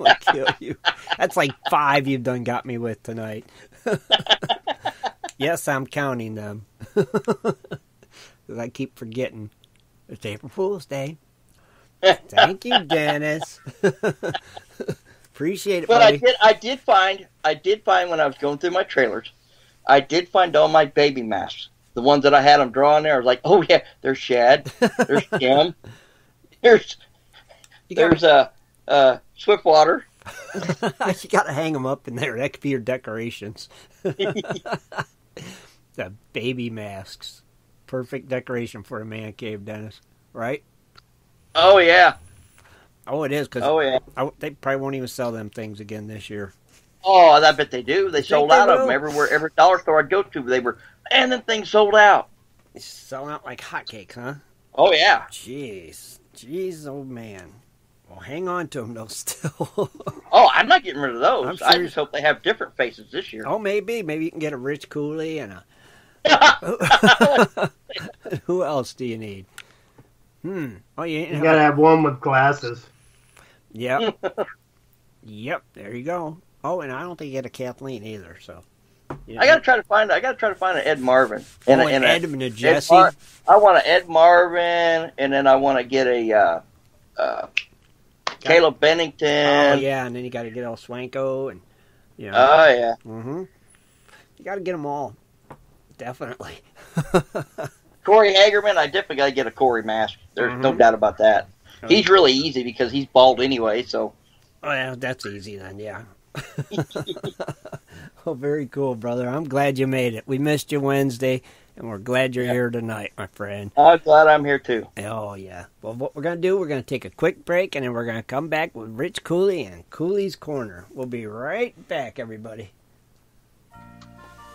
I'll kill you. That's like five you've done got me with tonight. yes, I'm counting them. I keep forgetting. It's April Fool's Day. Thank you, Dennis. Appreciate it, But I did, I did find, I did find when I was going through my trailers, I did find all my baby masks. The ones that I had them draw on there. I was like, oh yeah, there's Shad, there's Jim, there's there's uh, uh, Swiftwater. you got to hang them up in there. That could be your decorations. the baby masks, perfect decoration for a man cave, Dennis. Right? Oh yeah, Oh, it is because oh yeah. they probably won't even sell them things again this year. Oh, I bet they do. They think sold they out of them everywhere. Every dollar store I'd go to, they were, and then things sold out. It's selling out like hotcakes, huh? Oh yeah. Jeez, Jeez, old man. Well, hang on to them though. Still. Oh, I'm not getting rid of those. I'm I just hope they have different faces this year. oh, maybe. Maybe you can get a Rich Cooley and a. Who else do you need? Hmm. Oh, you You gotta have one with glasses. Yep. yep. There you go. Oh, and I don't think you get a Kathleen either. So. you I gotta try to find. I gotta try to find an Ed Marvin. And Oh, a- and and a- Ed and a Ed Jesse. Mar- I want an Ed Marvin, and then I want to get a uh, uh, Caleb Bennington. Oh yeah, and then you got to get all Swanko and you know. Oh yeah. Mm-hmm. You got to get them all. Definitely. Corey Hagerman. I definitely got to get a Corey mask. There's no Mhm. doubt about that. He's really easy because he's bald anyway. So Oh yeah, that's easy then. Yeah. oh, very cool, brother. I'm glad you made it. We missed you Wednesday, and we're glad you're here tonight, my friend. I'm glad I'm here too. Oh yeah. Well, what we're gonna do? We're gonna take a quick break, and then we're gonna come back with Rich Cooley and Cooley's Corner. We'll be right back, everybody.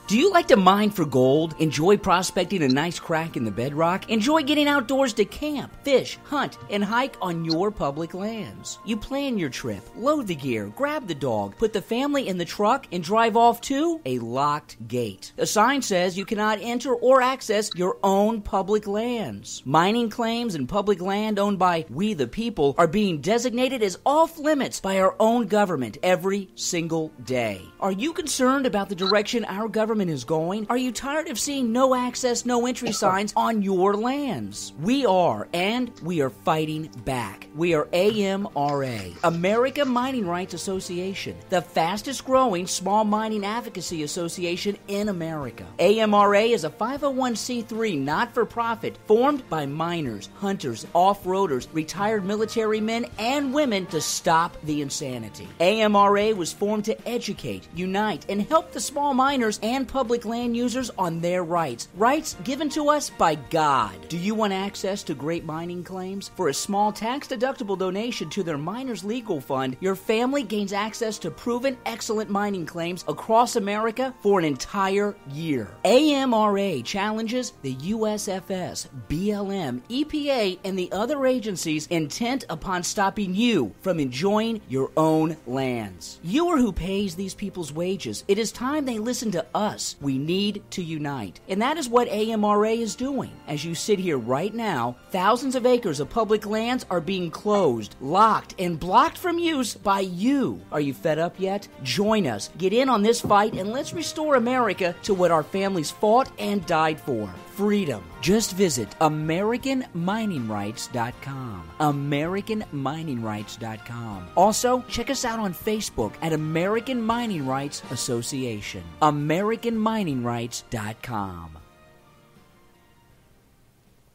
Do you like to mine for gold? Enjoy prospecting a nice crack in the bedrock? Enjoy getting outdoors to camp, fish, hunt, and hike on your public lands? You plan your trip, load the gear, grab the dog, put the family in the truck, and drive off to a locked gate. A sign says you cannot enter or access your own public lands. Mining claims and public land owned by we the people are being designated as off limits by our own government every single day. Are you concerned about the direction our government is going? Are you tired of seeing no access, no entry signs on your lands? We are, and we are fighting back. We are AMRA, America Mining Rights Association, the fastest growing small mining advocacy association in America. AMRA is a 501c3 not for profit formed by miners, hunters, off roaders, retired military men, and women to stop the insanity. AMRA was formed to educate, unite, and help the small miners and public land users on their rights. Rights given to us by God. Do you want access to great mining claims? For a small tax deductible donation to their Miners Legal Fund, your family gains access to proven excellent mining claims across America for an entire year. AMRA challenges the USFS, BLM, EPA, and the other agencies intent upon stopping you from enjoying your own lands. You are who pays these people's wages. It is time they listen to us. We need to unite. And that is what AMRA is doing. As you sit here right now, thousands of acres of public lands are being closed, locked, and blocked from use by you. Are you fed up yet? Join us. Get in on this fight and let's restore America to what our families fought and died for freedom. Just visit AmericanMiningRights.com. AmericanMiningRights.com. Also, check us out on Facebook at American Mining Rights Association. AmericanMiningRights.com.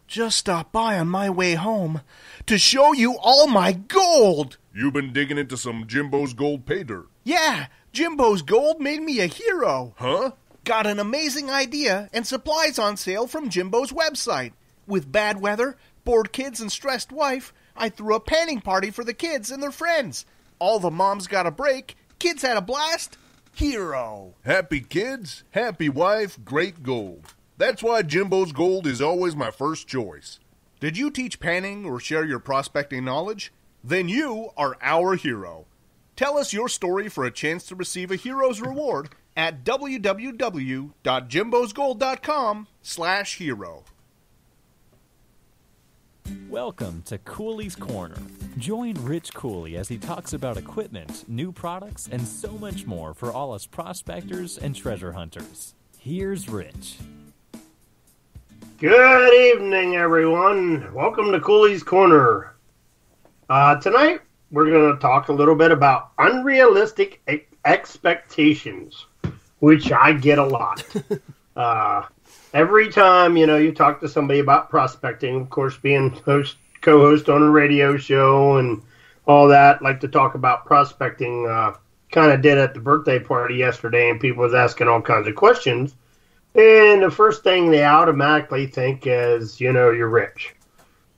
Just stopped by on my way home to show you all my gold. You've been digging into some Jimbo's gold pay dirt. Yeah, Jimbo's gold made me a hero. Huh? Got an amazing idea and supplies on sale from Jimbo's website. With bad weather, bored kids, and stressed wife, I threw a panning party for the kids and their friends. All the moms got a break, kids had a blast. Hero. Happy kids, happy wife, great gold. That's why Jimbo's gold is always my first choice. Did you teach panning or share your prospecting knowledge? Then you are our hero. Tell us your story for a chance to receive a hero's reward at www.jimbosgold.com slash hero. Welcome to Cooley's Corner. Join Rich Cooley as he talks about equipment, new products, and so much more for all us prospectors and treasure hunters. Here's Rich. Good evening, everyone. Welcome to Cooley's Corner. Uh, tonight, we're going to talk a little bit about unrealistic e- expectations, which I get a lot. uh, every time, you know, you talk to somebody about prospecting, of course, being host, co-host on a radio show and all that, like to talk about prospecting. Uh, kind of did at the birthday party yesterday, and people was asking all kinds of questions. And the first thing they automatically think is, you know, you're rich.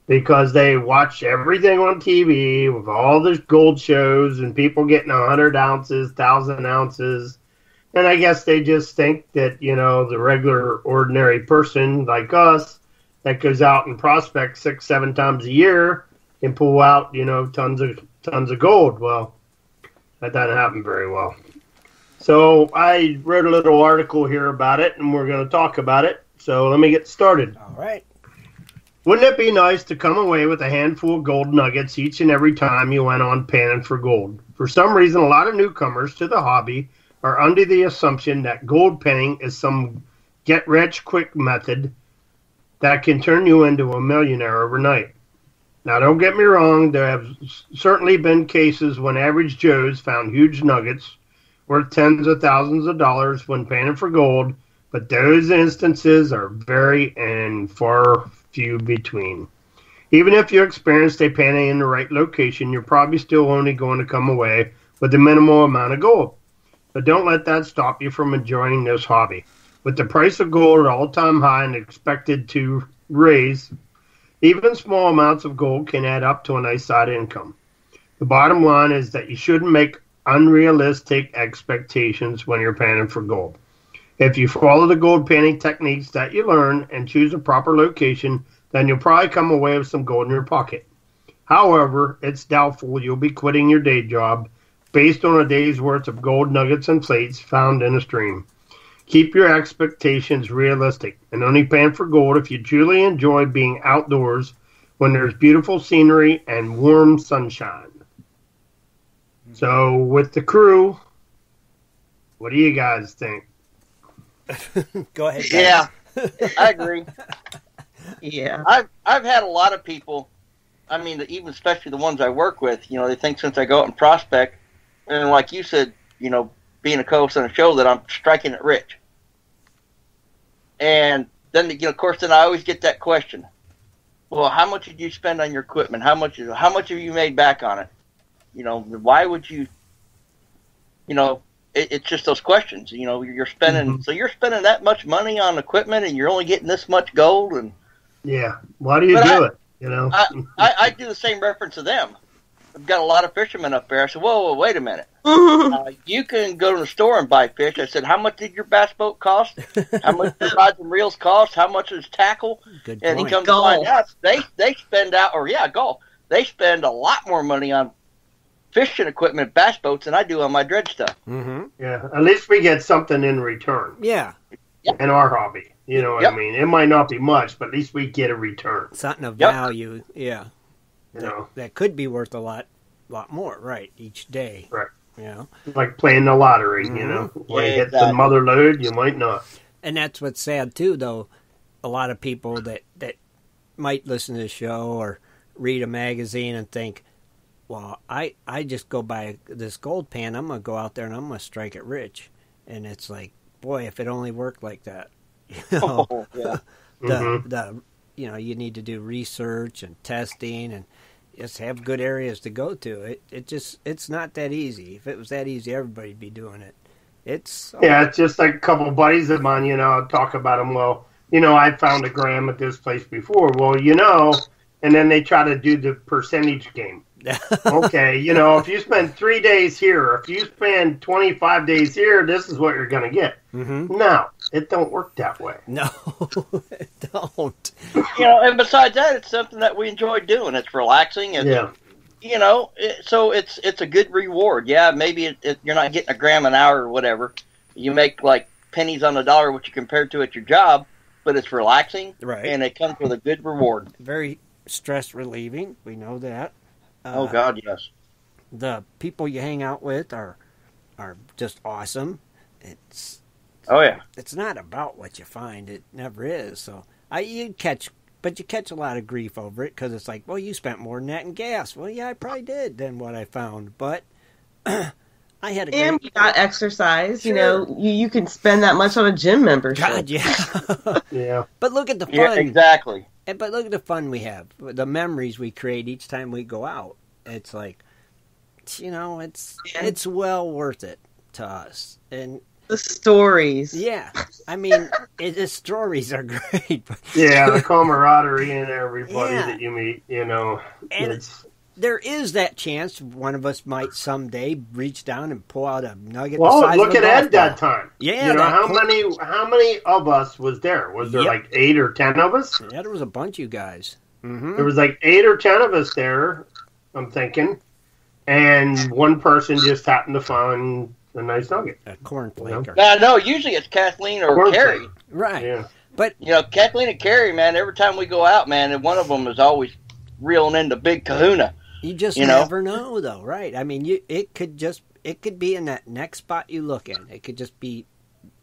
Because they watch everything on TV with all the gold shows and people getting 100 ounces, 1,000 ounces. And I guess they just think that, you know, the regular, ordinary person like us that goes out and prospects six, seven times a year and pull out, you know, tons of tons of gold. Well, that doesn't happen very well. So I wrote a little article here about it, and we're going to talk about it. So let me get started. All right. Wouldn't it be nice to come away with a handful of gold nuggets each and every time you went on panning for gold? For some reason, a lot of newcomers to the hobby are under the assumption that gold panning is some get rich quick method that can turn you into a millionaire overnight. Now, don't get me wrong, there have certainly been cases when average Joes found huge nuggets worth tens of thousands of dollars when panning for gold, but those instances are very and far few between. Even if you experienced a panning in the right location, you're probably still only going to come away with a minimal amount of gold. But don't let that stop you from enjoying this hobby. With the price of gold at all time high and expected to raise, even small amounts of gold can add up to a nice side income. The bottom line is that you shouldn't make unrealistic expectations when you're panning for gold. If you follow the gold panning techniques that you learn and choose a proper location, then you'll probably come away with some gold in your pocket. However, it's doubtful you'll be quitting your day job based on a day's worth of gold nuggets and plates found in a stream. Keep your expectations realistic and only pan for gold if you truly enjoy being outdoors when there's beautiful scenery and warm sunshine. So, with the crew, what do you guys think? Go ahead. guys. Yeah, I agree. Yeah. I've I've had a lot of people. I mean, even especially the ones I work with. You know, they think since I go out and prospect, and like you said, you know, being a co-host on a show, that I'm striking it rich. And then, you know, of course, then I always get that question. Well, how much did you spend on your equipment? How much? How much have you made back on it? You know, why would you? You know, it, it's just those questions. You know, you're spending. Mm-hmm. So you're spending that much money on equipment, and you're only getting this much gold, and Yeah, why do you do I- it? You know, I, I, I do the same reference to them. I've got a lot of fishermen up there. I said, whoa, whoa wait a minute. Uh, you can go to the store and buy fish. I said, how much did your bass boat cost? How much did rods and reels cost? How much is tackle? Good And he point. comes to find Golf. out they they spend out, or yeah, golf. They spend a lot more money on fishing equipment, bass boats, than I do on my dredge stuff. Mm-hmm. yeah. At least we get something in return Yeah, in our hobby. You know what Yep. I mean? It might not be much, but at least we get a return. something of Yep. value. Yeah, You know, that could be worth a lot, lot more. Right, each day. Right. You know, like playing the lottery. You know, when you hit the mother lode, you might not. and that's what's sad too. Though, a lot of people that that might listen to the show or read a magazine and think, "Well, I I just go buy this gold pan. I'm gonna go out there and I'm gonna strike it rich." And it's like, boy, if it only worked like that. You know? Oh, yeah. the Mhm. the you know you need to do research and testing and just have good areas to go to. It it just it's not that easy. If it was that easy, everybody'd be doing it. It's Yeah, it's just like a couple of buddies of mine. You know, talk about them. Well, you know, I found a gram at this place before. Well, you know, and then they try to do the percentage game. Okay, you know, if you spend three days here, if you spend twenty five days here, this is what you're going to get. hmm No, it don't work that way. No, it don't. You know, and besides that, it's something that we enjoy doing. It's relaxing. It's, Yeah, you know, it, so it's it's a good reward. Yeah, maybe it, it, you're not getting a gram an hour or whatever. You make like pennies on the dollar, what you compare to at your job, but it's relaxing Right. and it comes with a good reward. Very stress relieving. We know that. Oh Uh, God, yes. the people you hang out with are are just awesome. It's Oh yeah. it's not about what you find. It never is. So I you catch, but you catch a lot of grief over it because it's like, well, you spent more than that in gas. Well, yeah, I probably did than what I found, but I had a And great. you got exercise. You know, you, you can spend that much on a gym membership. God, yeah. yeah. but look at the fun. Yeah, exactly. And- But look at the fun we have, the memories we create each time we go out. It's like, you know, it's Yeah. it's well worth it to us. And The stories. yeah, I mean, it, the stories are great. But Yeah, the camaraderie and everybody Yeah. that you meet, you know, And- it's there is that chance one of us might someday reach down and pull out a nugget. the well. size Look of a at golf Ed that time. Yeah, you know how point- many how many of us was there? Was there Yep. like eight or ten of us? Yeah, there was a bunch of you guys. Mm-hmm. There was like eight or ten of us there. I'm thinking, and one person just happened to find a nice nugget. A cornflake. Now, no, usually it's Kathleen or Cornflake. Carrie. Right. Yeah. But You know, Kathleen and Carrie, man. Every time we go out, man, and one of them is always reeling in the big Kahuna. You just You never know, though, right? I mean, you it could just it could be in that next spot you look in. It could just be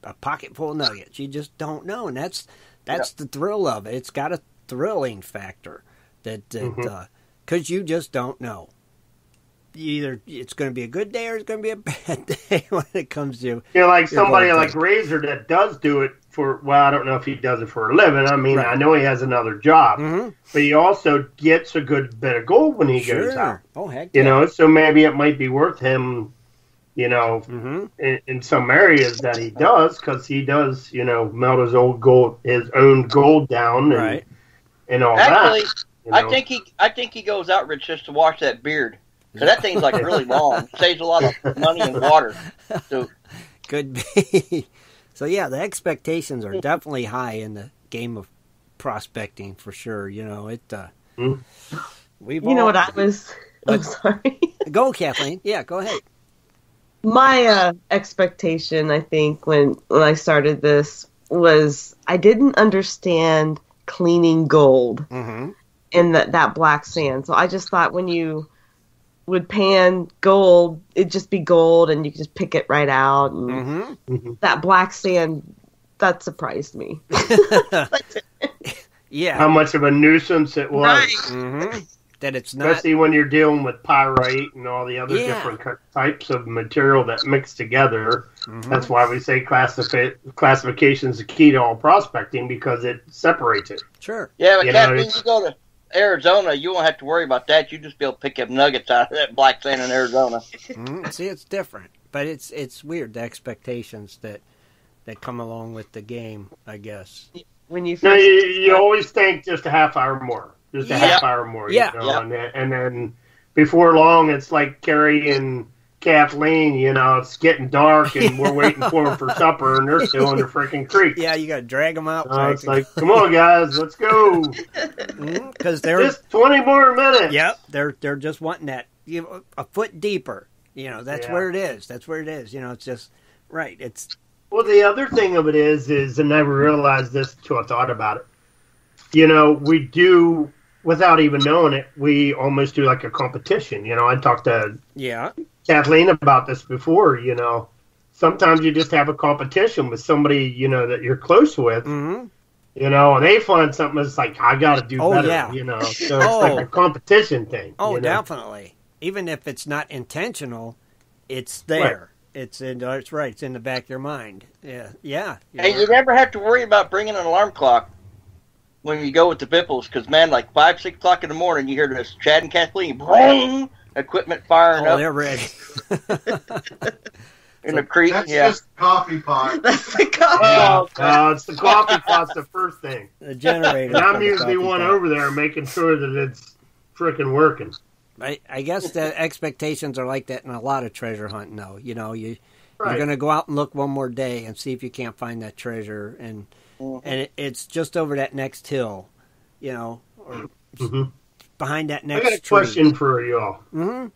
a pocket full of nuggets. You just don't know, and that's that's the thrill of it. It's got a thrilling factor that that Mhm. because you just don't know. Either it's going to be a good day or it's going to be a bad day when it comes to You know, like somebody like thing. Razor that does do it for. Well, I don't know if he does it for a living. I mean, Right. I know he has another job, Mhm. but he also gets a good bit of gold when he goes Sure. out. Oh heck, You yeah. know, so maybe it might be worth him. You know, Mhm. in, in some areas that he does, because he does, you know, melt his old gold, his own gold down, and Right. and all Actually, that. you I think he, I think he goes out, Rich, just to wash that beard. So that thing's like really long. Saves a lot of money and water. So Could be. so yeah, the expectations are definitely high in the game of prospecting for sure. You know it. Uh, Hmm. we've You know what I was? I'm What? sorry. Go, Kathleen. Yeah, go ahead. My uh, expectation, I think, when when I started this was I didn't understand cleaning gold Mm-hmm. in that that black sand. So I just thought when you would pan gold, it'd just be gold, and you could just pick it right out. And Mm-hmm. that black sand that surprised me. Yeah. how much of a nuisance it was, mm-hmm. That it's not. especially when you're dealing with pyrite and all the other Yeah. different types of material that mix together. Mhm. That's why we say classifi- classification is the key to all prospecting because it separates it. Sure. yeah, but You know, Kathleen, you go to Arizona, you won't have to worry about that. You just be able to pick up nuggets out of that black sand in Arizona. Mhm. See, it's different, but it's it's weird the expectations that that come along with the game. I guess. When you No, first you, you always think just a half hour more, just a Yeah. half hour more. Yeah. you know, Yeah. and, then, and then before long, it's like Carrie and Kathleen. You know, it's getting dark, and we're waiting for them for supper, and they're still in the freaking creek. Yeah, you got to drag them out. Uh, it's like, come on, guys, let's go. because they're Just twenty more minutes. Yep, they're they're just wanting that you know, a foot deeper. You know, that's Yeah. where it is. That's where it is. You know, it's just right. It's Well, the other thing of it is, is I never realized this until I thought about it. You know, we do without even knowing it. We almost do like a competition. You know, I talked to yeah, Kathleen about this before. You know, sometimes you just have a competition with somebody you know that you're close with. hmm You know, and they find something that's like I got to do Oh, better. yeah. You know, so it's Oh. like a competition thing. Oh, you know? definitely. Even if it's not intentional, it's there. It's in. It's right. It's in the back of your mind. Yeah, yeah. you're And you never have to worry about bringing an alarm clock when you go with the Biffles, because man, like five, six o'clock in the morning, you hear this Shad and Kathleen, boom, equipment firing Oh, up they're ready. in the creek. That's yeah, just coffee pot. that's the coffee. Uh, uh, it's the coffee pot's the first thing. the generator. And I'm for the usually one pot. over there making sure that it's freaking working. I, I guess the expectations are like that in a lot of treasure hunting. Though you know you Right. you're going to go out and look one more day and see if you can't find that treasure, and Mhm. and it, it's just over that next hill, you know, or Mhm. Behind that I next got a tree. question for y'all. hmm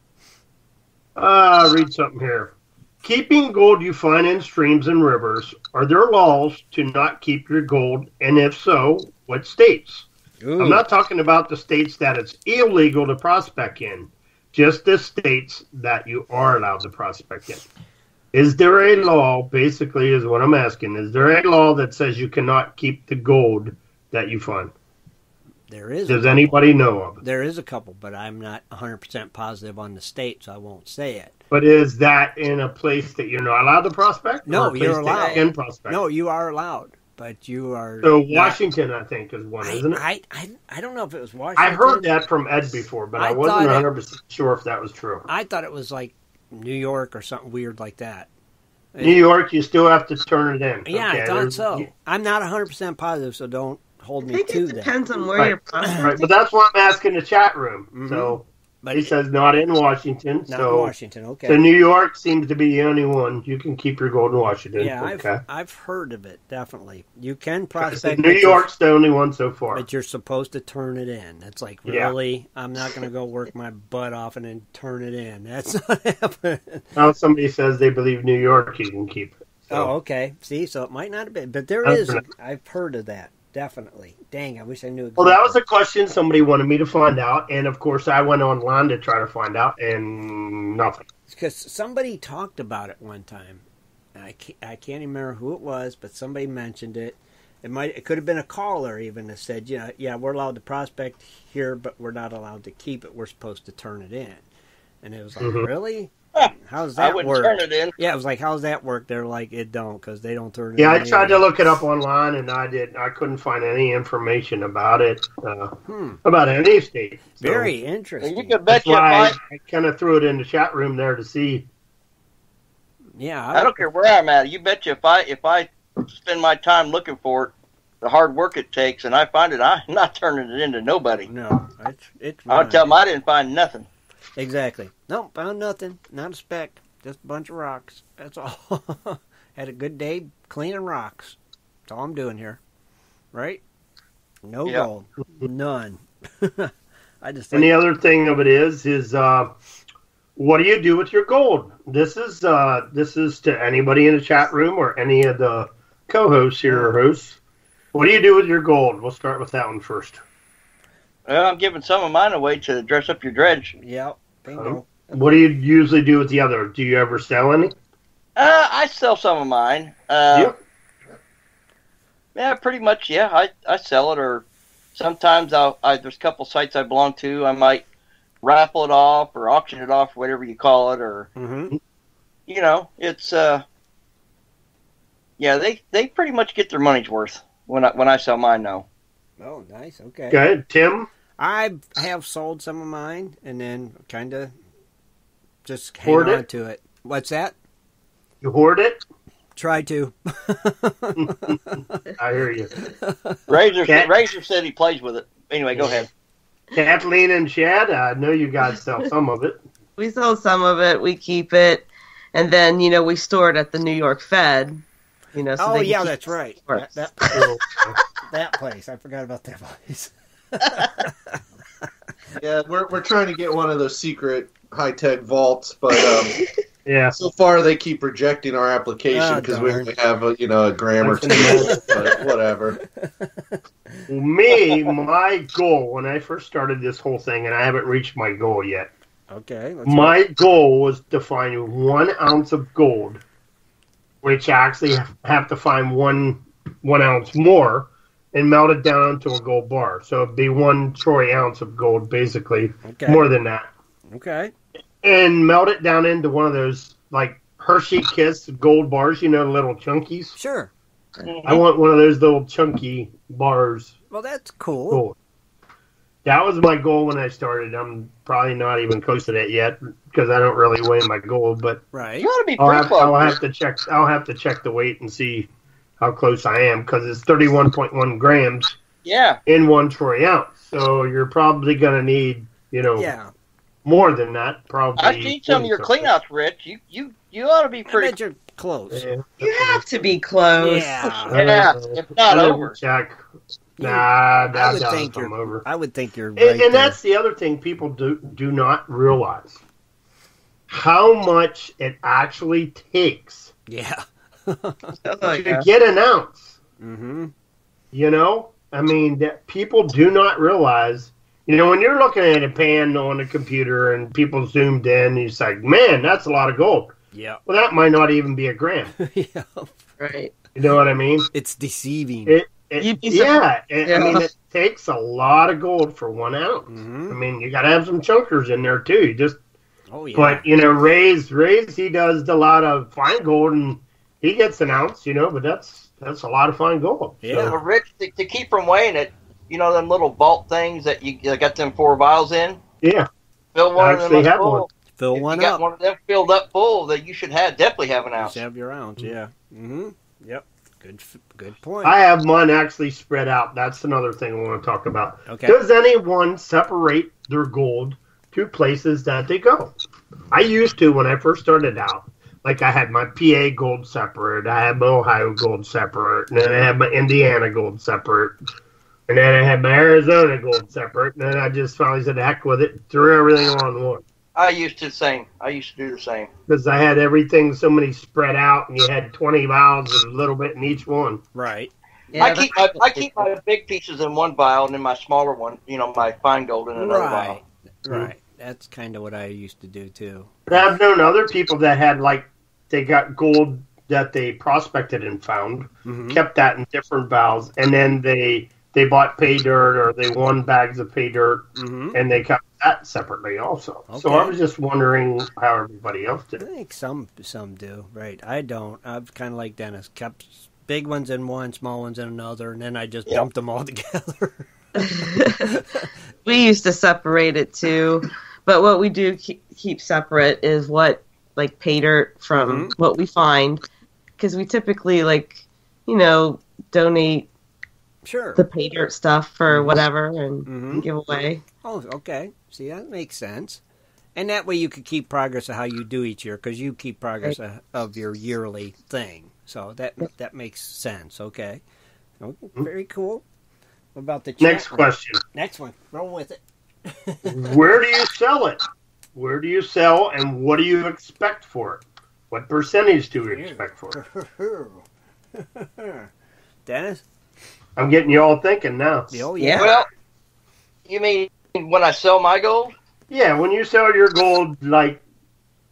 Uh, read something here. Keeping gold you find in streams and rivers, are there laws to not keep your gold? And if so, what states? I'm not talking about the states that it's illegal to prospect in, just the states that you are allowed to prospect in. Is there a law, basically, is what I'm asking, is there a law that says you cannot keep the gold that you find? There is. Does anybody know of it? there is a couple, but I'm not 100 percent positive on the state, so I won't say it. But is that in a place that you're not allowed to prospect? No, you're allowed. in prospect. No, you are allowed, but you are. So not- Washington, I think, is one, I, isn't it? I, I I don't know if it was Washington. I heard that from Ed before, but I, I wasn't 100 percent sure if that was true. I thought it was like New York or something weird like that. New York, you still have to turn it in. Yeah, Okay, I thought so. I'm not 100 percent positive, so don't hold I me think to it that. depends on where Right, you're prospecting. Right, but that's why I'm asking the chat room. Mhm. So But he it- says not in Washington. Not so, in Washington. Okay. So New York seems to be the only one you can keep your gold in Washington. yeah, okay. I've I've heard of it. Definitely, you can So prospect. New York's the only one so far. but you're supposed to turn it in. It's like Yeah. really, I'm not going to go work my butt off and then turn it in. That's not happening. Now somebody says they believe New York you can keep it. So, Oh, okay. See, so it might not have been, but there I've is. I've heard of that. Definitely. Dang, I wish I knew. Well, that was a question somebody wanted me to find out, and of course I went online to try to find out, and nothing. because somebody talked about it one time. I can't, I can't remember who it was, but somebody mentioned it. It might it could have been a caller even that said, you know, yeah, we're allowed to prospect here, but we're not allowed to keep it. We're supposed to turn it in. And it was like, Mhm. really? How's I that wouldn't work? turn it in. Yeah, it was like, how's that work? They're like, it don't because they don't turn it Yeah, I in. tried to look it up online, and I did. I couldn't find any information about it uh, Hmm. about any state. So Very interesting. You could bet you why I, I, I kind of threw it in the chat room there to see. Yeah, I don't care where I'm at. You bet you if I if I spend my time looking for it, the hard work it takes, and I find it, I'm not turning it into nobody. No, it's it's. I'll tell them I didn't find nothing. Exactly. Nope, found nothing. Not a speck. Just a bunch of rocks. That's all. Had a good day cleaning rocks. That's all I'm doing here. Right? No Yeah. gold. None. I just And the other thing of it is, is uh, what do you do with your gold? This is uh, this is to anybody in the chat room or any of the co-hosts here or hosts. What do you do with your gold? We'll start with that one first. Well, I'm giving some of mine away to dress up your dredge. Yep. Bingo. What do you usually do with the other? Do you ever sell any? Uh, I sell some of mine. Uh, Yep. Yeah, pretty much. Yeah, I, I sell it, or sometimes I'll. I, there's a couple sites I belong to. I might raffle it off or auction it off, whatever you call it, or Mm-hmm. you know, it's uh. Yeah, they they pretty much get their money's worth when I when I sell mine now. Oh, nice. Okay. Good, Tim. I have sold some of mine and then kind of just hang Hoard on it? to it. What's that? You hoard it. Try to. I hear you. Razor Cat- Razor said he plays with it. Anyway, go ahead. Kathleen and Shad, I know you guys sell some of it. We sell some of it, we keep it, and then you know we store it at the New York Fed. You know. So oh yeah, that's right. That, that, that place. I forgot about that place. Yeah, we're we're trying to get one of those secret high tech vaults, but um, Yeah. so far they keep rejecting our application Oh, because we only have a you know a gram or two. but whatever. Me, my goal when I first started this whole thing, and I haven't reached my goal yet. Okay. Let's My goal was to find one ounce of gold, which I actually have to find one one ounce more and melt it down into a gold bar. So it'd be one troy ounce of gold, basically, Okay. more than that, Okay. and melt it down into one of those like Hershey Kiss gold bars. You know, the little chunkies. Sure. I mm-hmm. want one of those little chunky bars. Well, that's cool. Gold. That was my goal when I started. I'm probably not even close to that yet because I don't really weigh my gold, but Right. You ought to be I'll pretty have, close. I'll have to check. I'll have to check the weight and see how close I am because it's 31.1 grams yeah, in one troy ounce. So you're probably going to need, you know, Yeah. more than that. Probably. I've seen some of your 40 something. cleanouts, Rich. You you you ought to be I pretty. bet you're close. Yeah. You have to be close. Yeah. Yeah, Uh, if not over. Check. You- Nah, I that would think you're. over. I would think you're. Right And, and there. that's the other thing people do do not realize how much it actually takes Yeah. To get an ounce. Mm-hmm. You know, I mean, that people do not realize. You know, when you're looking at a pan on a computer and people zoomed in, it's like, man, that's a lot of gold. Yeah. Well, that might not even be a gram. yeah. Right. You know what I mean? It's deceiving. It, it You'd yeah, it, I mean, it takes a lot of gold for one ounce. Mhm. I mean, you got to have some chunkers in there too. You just, Oh yeah. but you know, Ray's Ray's he does a lot of fine gold and he gets an ounce. You know, but that's that's a lot of fine gold. So- Yeah. Well, Rich, to, to keep from weighing it, you know them little vault things that you, you got them four vials in. yeah. Fill one I of them up have full. one. Fill If one you got up. one of them filled up full, that you should have definitely have an ounce. Just have your ounce. Yeah. Mm-hmm. Yep. Good. Good point. I have mine actually spread out. That's another thing I want to talk about. Okay. Does anyone separate their gold to places that they go. I used to when I first started out. Like I had my PA gold separate, I had my Ohio gold separate, and then I had my Indiana gold separate, and then I had my Arizona gold separate, and then I just finally said heck with it, threw everything all in one. I used to the same. I used to do the same. Because I had everything so many spread out, and you had twenty vials and a little bit in each one. Right. I keep my I keep my big pieces in one vial, and then my smaller one, you know, my fine gold in another Right. vial. Right. That's kind of what I used to do too. But I've known other people that had like they got gold that they prospected and found, Mhm. kept that in different valves, and then they they bought pay dirt or they won bags of pay dirt, Mhm. and they kept that separately also. So I was just wondering how everybody else did. I think some some do. Right. I don't. I've kind of like Dennis. Kept big ones in one, small ones in another, and then I just Yeah. dumped them all together. we used to separate it too, but what we do keep, keep separate is what like pay dirt from mm-hmm. what we find, because we typically like you know donate sure the pay dirt stuff for mm-hmm. whatever and mm-hmm. give away. Oh, okay. See, that makes sense. And that way you could keep progress of how you do each year because you keep progress of, of your yearly thing. So that that makes sense. Okay. Oh, Very cool. What about the chat Next room? question. Next one. Roll with it. Where do you sell it? Where do you sell, and what do you expect for it? What percentage do you expect for it? Dennis? I'm getting you all thinking now. Oh yeah. Well, you mean when I sell my gold? Yeah, when you sell your gold, like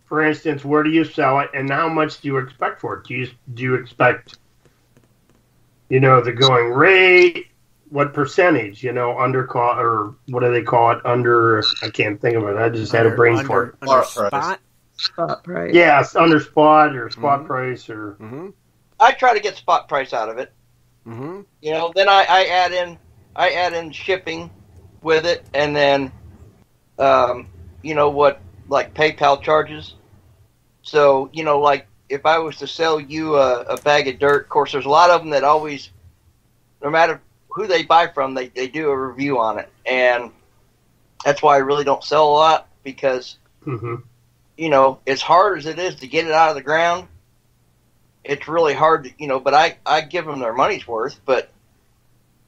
for instance, where do you sell it, and how much do you expect for it? Do you do you expect, you know, the going rate? What percentage? You know, under call or what do they call it? Under I can't think of it. I just had a brain under- fart. under spot? Spot price. Yes, under spot or spot price or. Mm-hmm. I try to get spot price out of it. Mm-hmm. You know, then I, I add in I add in shipping with it, and then um, you know what like PayPal charges. So you know, like if I was to sell you a, a bag of dirt, of course, there's a lot of them that always, no matter who they buy from, they they do a review on it, and that's why I really don't sell a lot because Mm-hmm. you know, as hard as it is to get it out of the ground, it's really hard to, you know, but I, I give them their money's worth, but,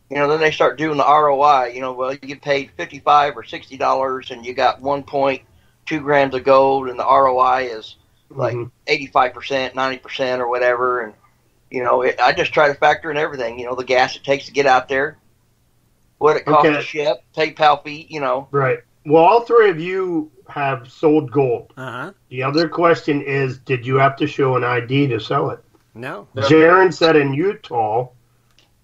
you know, then they start doing the ROI, you know, well, you get paid 55 or $60 and you got 1.2 grams of gold and the ROI is like 85%, 90% or whatever. And, you know, it, I just try to factor in everything, you know, the gas it takes to get out there, what it costs Okay. to ship, PayPal fee, you know. Right. Well, all three of you have sold gold. Uh-huh. The other question is, did you have to show an ID to sell it? No. Jaron said in Utah,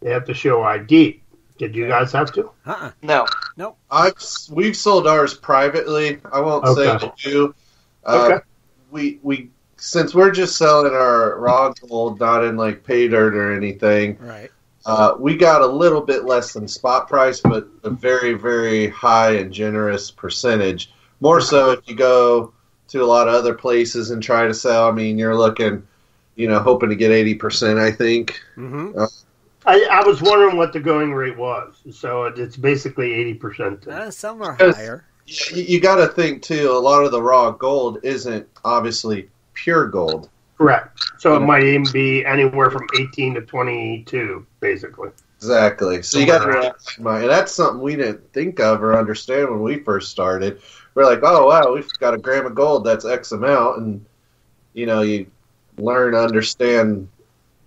they have to show ID. Did you guys have to? Uh-uh. No. Nope. I've we've sold ours privately. I won't say to you. Uh, Okay. We we since we're just selling our raw gold, not in like pay dirt or anything. Right. Uh, we got a little bit less than spot price, but a very, very high and generous percentage. More so if you go to a lot of other places and try to sell. I mean, you're looking, you know, hoping to get 80%, I think. Mm-hmm. Uh, I, I was wondering what the going rate was. So it's basically 80%. Uh, some are higher. you you got to think, too, a lot of the raw gold isn't obviously pure gold. Correct. So it might even be anywhere from 18 to 22, basically. Exactly. So you got to keep that in mind. And that's something we didn't think of or understand when we first started. We're like, oh, wow, we've got a gram of gold. That's X amount. And, you know, you learn understand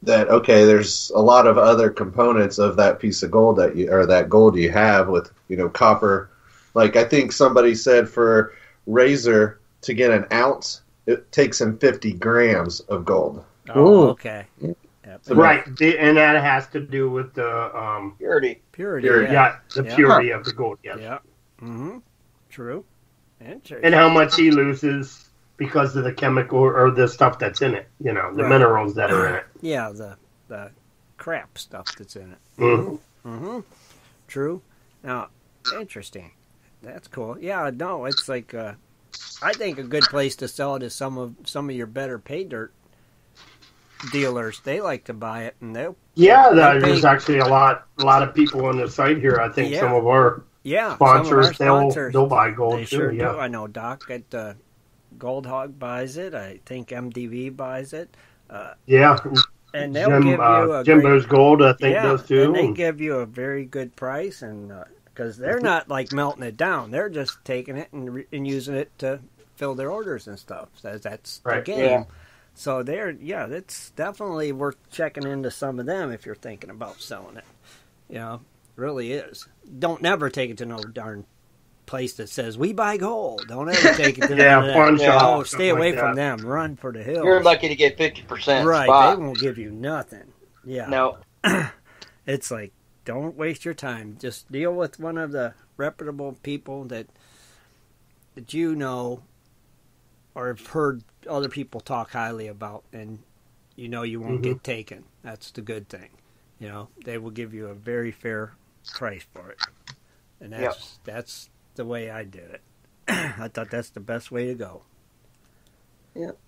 that, okay, there's a lot of other components of that piece of gold that you, or that gold you have with, you know, copper. Like, I think somebody said for Razor to get an ounce, it takes him 50 grams of gold. Oh, okay. Yep. Right. The, and that has to do with the um, purity. Purity. Yeah, Yeah. the Yeah. purity of the gold, yes. Yeah. Mm-hmm. True. Interesting. And how much he loses because of the chemical or the stuff that's in it, you know, the Right. minerals that are in it. Yeah, the the crap stuff that's in it. Mhm. Mm-hmm. True. Now, interesting. That's cool. Yeah, no, it's like uh, I think a good place to sell it is some of some of your better pay dirt dealers. They like to buy it, and they'll Yeah, there's actually a lot, a lot of people on the site here. I think Yeah. some of our Yeah, of our sponsors, they'll they'll buy gold They too. sure yeah. do. I know Doc at uh, Gold Hog buys it. I think MDV buys it. Uh, Yeah, and they'll Jim, give you uh, Jimbo's great, Gold, I think, yeah, does too. And they give you a very good price, and because they're not like melting it down, they're just taking it and, re- and using it to fill their orders and stuff. So that's Right. the game. Yeah. So they're yeah, it's definitely worth checking into some of them if you're thinking about selling it. You know, really is. Don't never take it to no darn place that says we buy gold. Don't ever take it to Yeah, none of that. pawn shop, Oh, stay away like from that. them. Run for the hills. You're lucky to get fifty percent. right? Spot. They won't give you nothing. Yeah. No. It's like don't waste your time. Just deal with one of the reputable people that that you know or have heard other people talk highly about and you know you won't Mhm. get taken. That's the good thing. You know, they will give you a very fair price for it. And that's Yep. that's the way I did it. I thought that's the best way to go. Yep.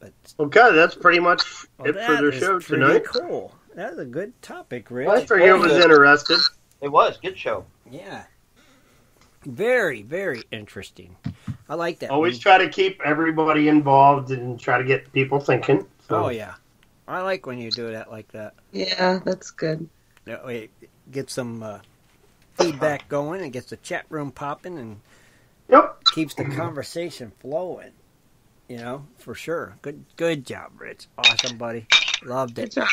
But Okay, that's pretty much well, it for the show pretty tonight. Cool. That's a good topic, Rich. I figured it was interested. It was good show. Yeah. Very, very interesting. I like that. Always one. try to keep everybody involved and try to get people thinking. So. Oh yeah, I like when you do that like that. Yeah, that's good. That way, it gets some uh, feedback going and gets the chat room popping and Yep. keeps the conversation flowing. You know, for sure. Good, good job, Rich. Awesome, buddy. Loved Good it.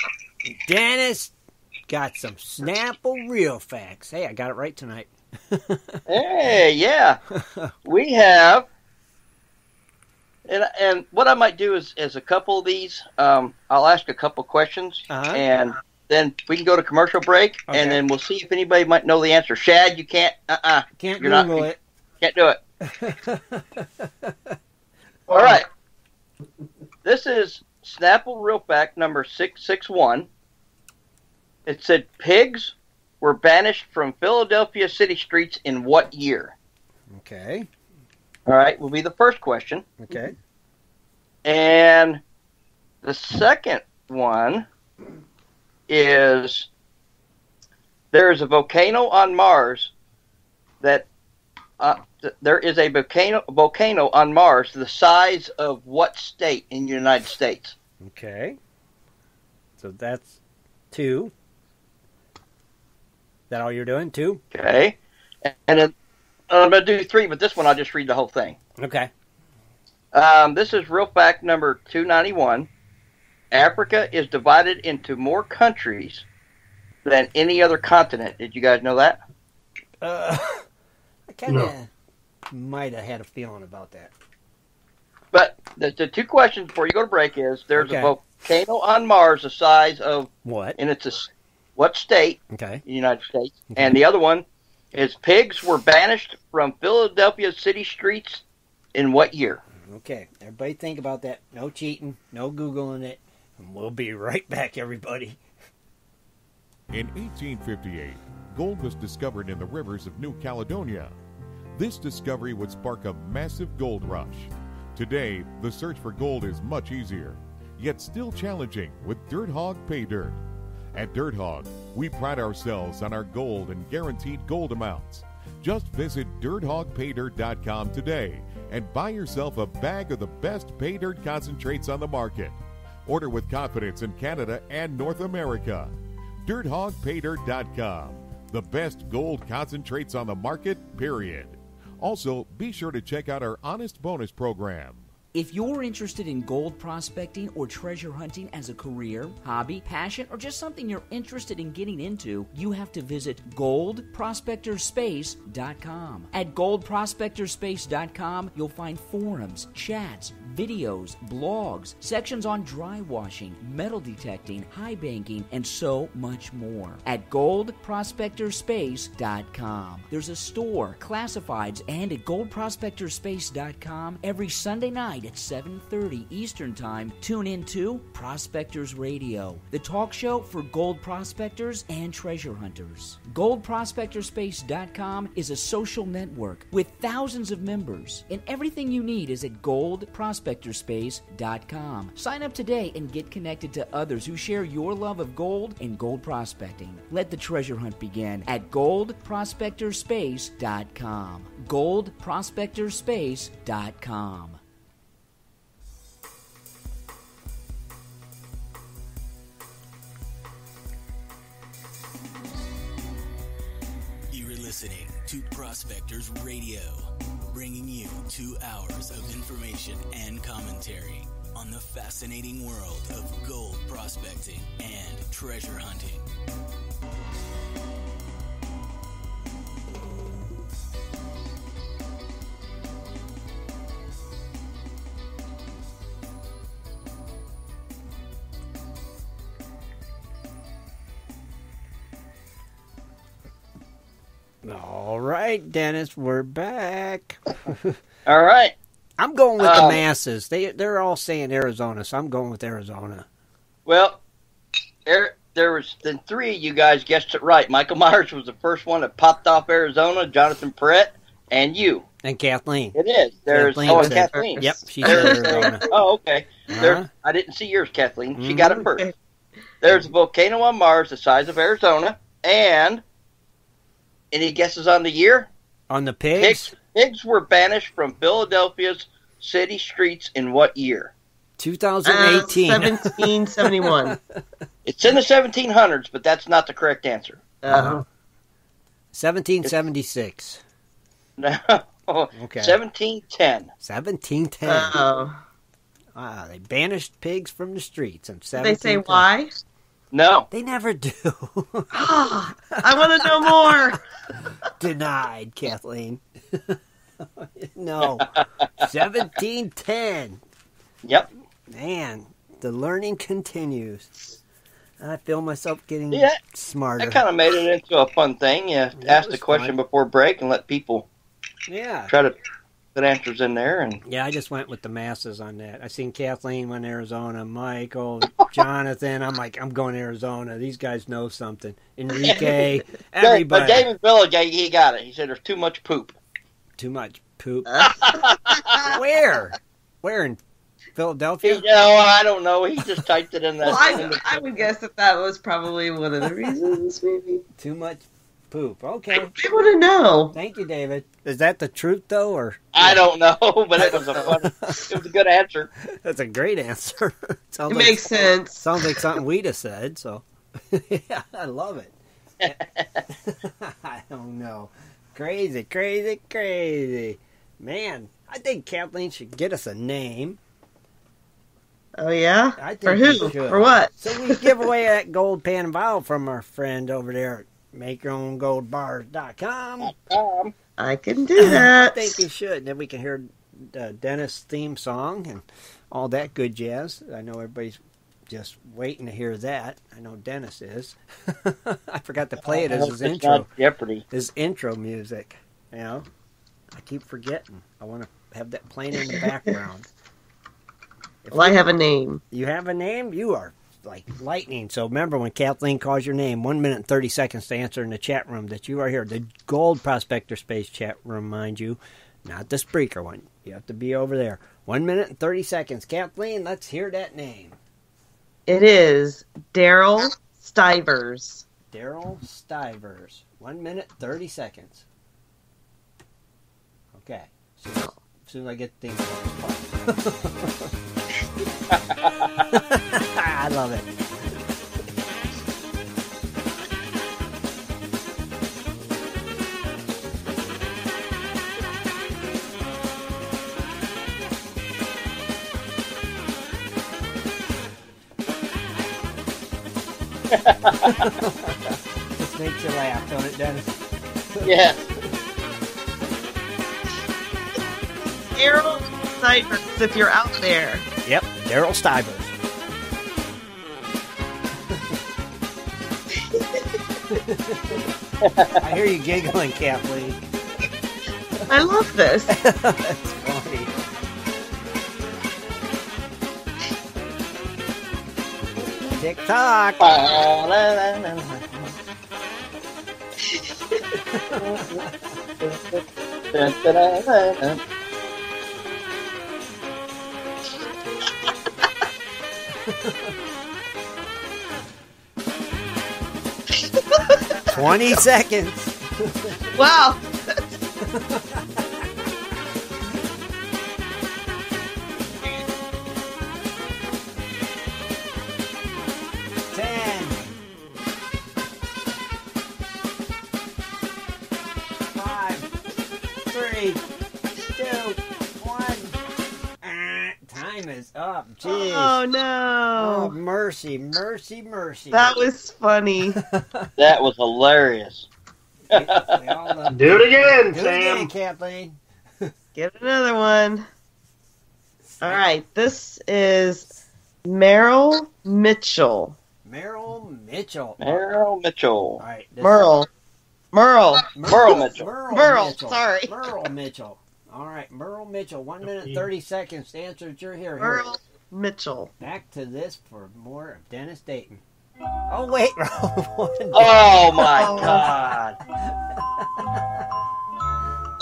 Dennis got some Snapple real facts. Hey, I got it right tonight. Hey, yeah, we have. And, and what I might do is, is a couple of these. Um, I'll ask a couple questions, Uh-huh. and then we can go to commercial break, Okay. and then we'll see if anybody might know the answer. Shad, you can't. Uh, uh Can't You're not- Google it. can't do it. All right. This is Snapple Real Fact number 661. It said pigs were banished from Philadelphia city streets in what year? Okay. All right, will be the first question. Okay. And the second one is there is a volcano on Mars that uh, th- there is a volcano volcano on Mars the size of what state in the United States? Okay. So that's two. That all you're doing? Two? Okay, and then I'm going to do three, but this one I'll just read the whole thing. Okay. Um, this is real fact number 291. Africa is divided into more countries than any other continent. Did you guys know that? Uh, I kind of might have had a feeling about that. But the, the two questions before you go to break is there's Okay. a volcano on Mars the size of, What? and it's a what state Okay. in the United States? Okay. And the other one is pigs were banished from Philadelphia city streets in what year? Okay. Everybody think about that. No cheating. No Googling it. And we'll be right back, everybody. In 1858, gold was discovered in the rivers of New Caledonia. This discovery would spark a massive gold rush. Today, the search for gold is much easier, yet still challenging with Dirt Hog Pay Dirt. At Dirt Hog, we pride ourselves on our gold and guaranteed gold amounts. Just visit dirthogpaydirt.com today and buy yourself a bag of the best pay dirt concentrates on the market. Order with confidence in Canada and North America. DirtHogPaydirt.com. The best gold concentrates on the market, period. Also, be sure to check out our Honest Bonus program. If you're interested in gold prospecting or treasure hunting as a career, hobby, passion, or just something you're interested in getting into, you have to visit goldprospectorspace.com. At goldprospectorspace.com, you'll find forums, chats, videos, blogs, sections on dry washing, metal detecting, high banking, and so much more. At goldprospectorspace.com. There's a store, classifieds, and at goldprospectorspace.com every Sunday night at 7:30 Eastern Time, tune in to Prospectors Radio, the talk show for gold prospectors and treasure hunters. GoldProspectorspace.com is a social network with thousands of members, and everything you need is at GoldProspectorspace.com. Sign up today and get connected to others who share your love of gold and gold prospecting. Let the treasure hunt begin at GoldProspectorspace.com. GoldProspectorspace.com. to Prospectors Radio, bringing you two hours of information and commentary on the fascinating world of gold prospecting and treasure hunting. All right, Dennis, we're back. All right. I'm going with the Um, masses. They they're all saying Arizona, so I'm going with Arizona. Well, there, there was then three of you guys guessed it right. Michael Myers was the first one that popped off Arizona. Jonathan Perrett and you. And Kathleen. It is. There's Kathleen oh, and Kathleen. Yep, she's There's Arizona. oh, okay. There, Uh-huh. I didn't see yours, Kathleen. She Mhm. got it first. There's a volcano on Mars the size of Arizona, and any guesses on the year? On the pigs, Pigs, pigs were banished from Philadelphia's city streets in what year? 2018. Uh, 1771. It's in the 1700s, but that's not the correct answer. Uh, 1776. No. Okay. 1710. 1710. oh. Ah, they banished pigs from the streets in Did they say why? No. They never do. Ah, I want to know more. Denied, Kathleen. no. 1710. Yep. Man, the learning continues. I feel myself getting Yeah, smarter. That kind of made it into a fun thing. Yeah, ask the question fun. before break and let people yeah. try to put answers in there. And Yeah, I just went with the masses on that. I seen Kathleen went Arizona, Michael, Jonathan. I'm like, I'm going to Arizona. These guys know something. Enrique, everybody. but everybody. David Villigay, he got it. He said there's too much poop. Too much poop. Where? Where in Philadelphia? you know, I don't know. He just typed it in the. Well, I, I would guess that that was probably one of the reasons, maybe. Too much poop. Okay. I want to know. Thank you, David. Is that the truth though, or I don't know, but it was a fun. it was a good answer. that's a great answer? It like, makes sense. Sounds like something we'd have said. So, yeah, I love it. I don't know. Crazy, crazy, crazy. Man, I think Kathleen should get us a name. Oh, yeah? I think For who? For what? So we give away that gold pan and vial from our friend over there at makeyourowngoldbars.com. Um, I can do that. I think you should. And Then we can hear uh, Dennis' theme song and all that good jazz. I know everybody's just waiting to hear that. I know Dennis is. I forgot to play it as his intro. not Jeopardy. His intro music. You know, I keep forgetting. I want to have that playing in the background. If Well, I have a name. You have a name. You are like lightning. So remember when Kathleen calls your name, one minute and thirty seconds to answer in the chat room that you are here. The Gold Prospector Space chat room, mind you, not the Spreaker one. You have to be over there. One minute and thirty seconds. Kathleen, let's hear that name. It is Daryl Stivers. Daryl Stivers. One minute thirty seconds. Okay. So, as soon as I get things I love it. Just makes you laugh, don't it, Dennis? Yeah. Daryl Stivers, if you're out there. Yep, Daryl Stiver. I hear you giggling, Kathleen. I love this. That's funny. Tick tock. da, da, da, Twenty seconds. Wow. Jeez. Oh no. Oh, mercy, mercy, mercy. That was funny. That was hilarious. Do it again, Do it Sam. again, Kathleen. Get another one. All right, this is Merrill Mitchell. Merrill Mitchell. Merrill Mitchell. All right. this- Merle. Merle. Merle Mitchell. Merle, Merle, Mitchell. sorry. Merle Mitchell. All right, Merle Mitchell. One minute thirty seconds to answer that you're here. Here. Merle Mitchell. Back to this for more of Dennis Dayton. Oh wait, oh, wrong one. Oh my god.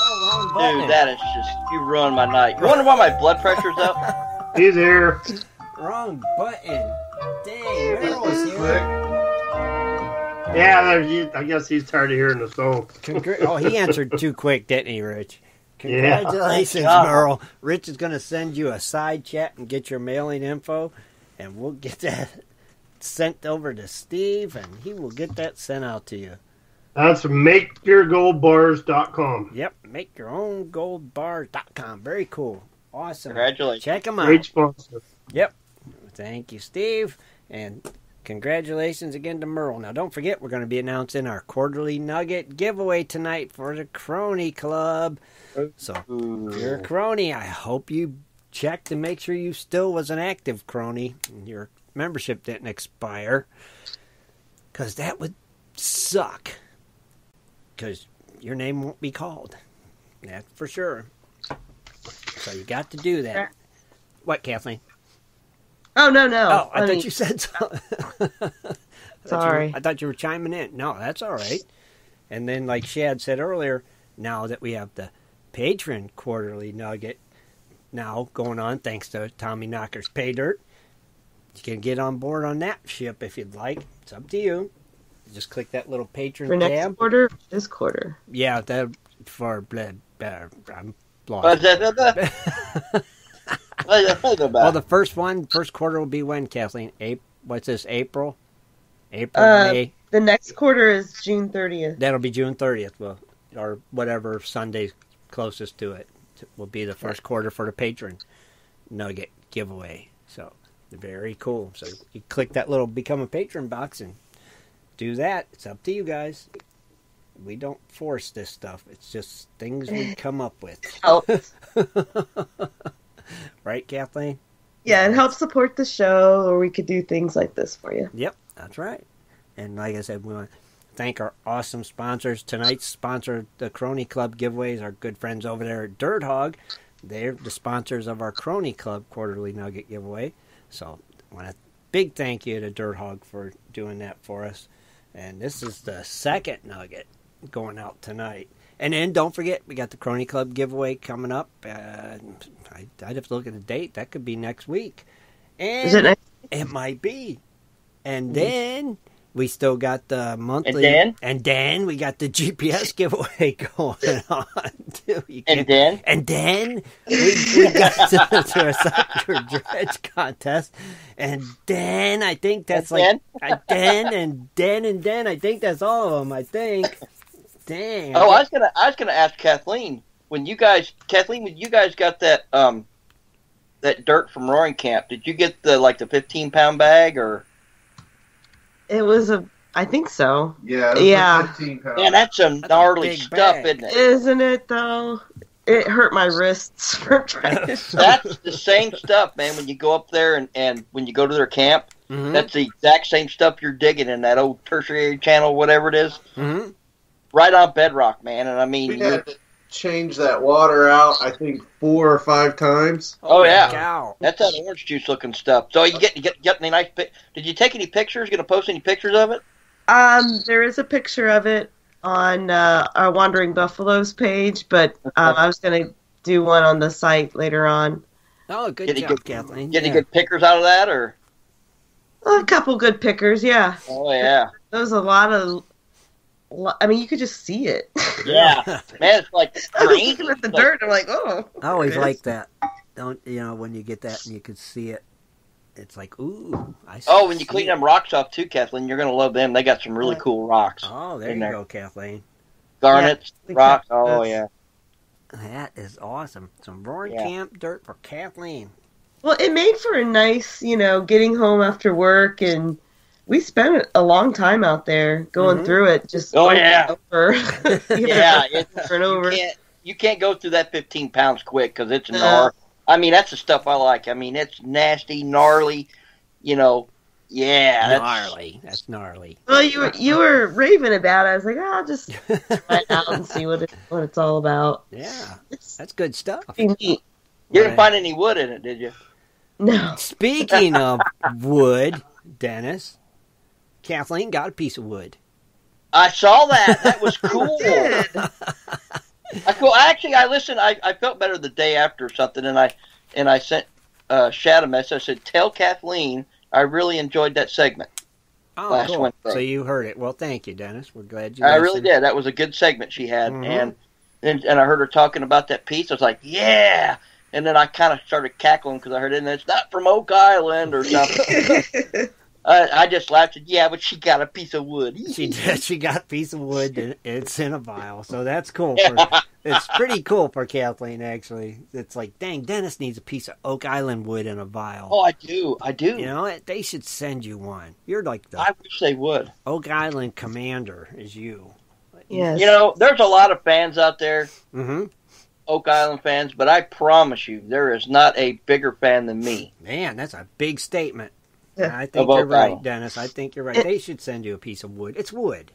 Oh, wrong. Dude, that is just you ruined my night. You wonder why my blood pressure's up? He's here. Wrong button. Dang, Merle is here. Yeah, he, I guess he's tired of hearing the song. Congra- oh, he answered too quick, didn't he, Rich? Yeah. Congratulations, Thank God. Merle. Rich is going to send you a side chat and get your mailing info, and we'll get that sent over to Steve, and he will get that sent out to you. That's makeyourgoldbars.com. Yep, make your own goldbars.com. Very cool. Awesome. Congratulations. Check them out. Great sponsor. Yep. Thank you, Steve. And congratulations again to Merle. Now, don't forget, we're going to be announcing our quarterly nugget giveaway tonight for the Crony Club. So, if you're a crony, I hope you checked to make sure you still was an active crony and your membership didn't expire. Because that would suck. Because your name won't be called. That's for sure. So, you got to do that. What, Kathleen? Oh no no. Oh, I Funny. thought you said so. I thought were- Sorry. I thought you were chiming in. No, that's all right. And then, like Shad said earlier, now that we have the patron quarterly nugget now going on, thanks to Tommy Knocker's Pay Dirt, you can get on board on that ship if you'd like. It's up to you. Just click that little patron For next tab. quarter, this quarter. Yeah, that for blood. Uh, I'm Well, lost. Well, the first one, first quarter will be when, Kathleen? April. What's this? April. April, Uh, May. the next quarter is June 30th. That'll be June 30th, well, or whatever Sunday closest to it will be the first quarter for the patron nugget giveaway. So, very cool. So, you click that little become a patron box and do that. It's up to you guys. We don't force this stuff. It's just things we come up with. Helps. right, Kathleen? Yeah, it helps support the show, or we could do things like this for you. Yep, that's right. And like I said, we want to thank our awesome sponsors. Tonight's sponsor, the Crony Club giveaways, our good friends over there at Dirt Hog. They're the sponsors of our Crony Club quarterly nugget giveaway. So, I want a big thank you to Dirt Hog for doing that for us. And this is the second nugget going out tonight. And then don't forget, we got the Crony Club giveaway coming up. Uh, I, I'd have to look at the date. That could be next week. And Is it next it might be. And then we still got the monthly. And then? And then we got the GPS giveaway going on too. And then? And then we, we got to, to a sucker dredge contest. And then I think that's And like I, then and then and then I think that's all of them. I think. Dang. Oh, I was gonna, I was gonna ask Kathleen when you guys, Kathleen, when you guys got that, um, that dirt from Roaring Camp, did you get the like the fifteen pound bag or? It was a, I think so. Yeah. it was Yeah. a 15 that's some That's gnarly stuff, bag. isn't it? Isn't it though? It hurt my wrists for trying to. That's the same stuff, man. When you go up there and, and when you go to their camp, Mhm. that's the exact same stuff you're digging in that old tertiary channel, whatever it is, Mhm. Right on bedrock, man. And I mean, We you're, had, changed that water out. I think four or five times. Oh, yeah, cow. that's that orange juice looking stuff. So you get you get get any nice. Pic- Did you take any pictures? Gonna post any pictures of it? Um, there is a picture of it on uh, our Wandering Buffaloes page, but um, I was going to do one on the site later on. Oh, good Get any job, good- Kathleen. Get any good pictures out of that, or? A couple good pickers, yeah. Oh yeah, There was a lot of. Lo- I mean, you could just see it. yeah, man, it's like I was green. looking at the It's like- dirt. I'm like, oh. I always like that. Don't you know when you get that and you can see it? It's like ooh. I Oh, when you clean it. them rocks off too, Kathleen, you're gonna love them. They got some really cool rocks. Oh, there in you there. go, Kathleen. Garnets, Yeah, rocks. Oh yeah. That is awesome. Some roaring Yeah. camp dirt for Kathleen. Well, it made for a nice, you know, getting home after work, and we spent a long time out there going Mhm. through it. Just Oh, over yeah. over. Yeah, it's, over and over. You can't, you can't go through that 15 pounds quick because it's No. gnar. I mean, that's the stuff I like. I mean, it's nasty, gnarly. You know, yeah, that's, gnarly. That's gnarly. Well, you were you were raving about it. I was like, oh, I'll just try it out and see what it, what it's all about. Yeah, It's that's good stuff. pretty neat. You didn't Right. find any wood in it, did you? No, Speaking of wood, Dennis, Kathleen got a piece of wood. I saw that. That was cool. did. I cool. Actually, I listened. I, I felt better the day after or something, and I and I sent uh, Shad a message. I said, "Tell Kathleen I really enjoyed that segment." Oh, Last cool. Wednesday. So you heard it. Well, thank you, Dennis. We're glad you. I really did. That was a good segment she had, Mhm. and, and and I heard her talking about that piece. I was like, "Yeah!" And then I kind of started cackling because I heard it. And it's not from Oak Island or something. I, I just laughed. and Yeah, but she got a piece of wood. She did. She got a piece of wood. And it's in a vial, so that's cool. For, it's pretty cool for Kathleen. Actually, it's like, dang, Dennis needs a piece of Oak Island wood in a vial. Oh, I do. I do. You know, they should send you one. You're like the I wish they would. Oak Island commander. Is you? yes. You know, there's a lot of fans out there, Mm-hmm. Oak Island fans, but I promise you, there is not a bigger fan than me. Man, that's a big statement. Yeah. I think Of you're right, Island. Dennis. I think you're right. It- they should send you a piece of wood. It's wood.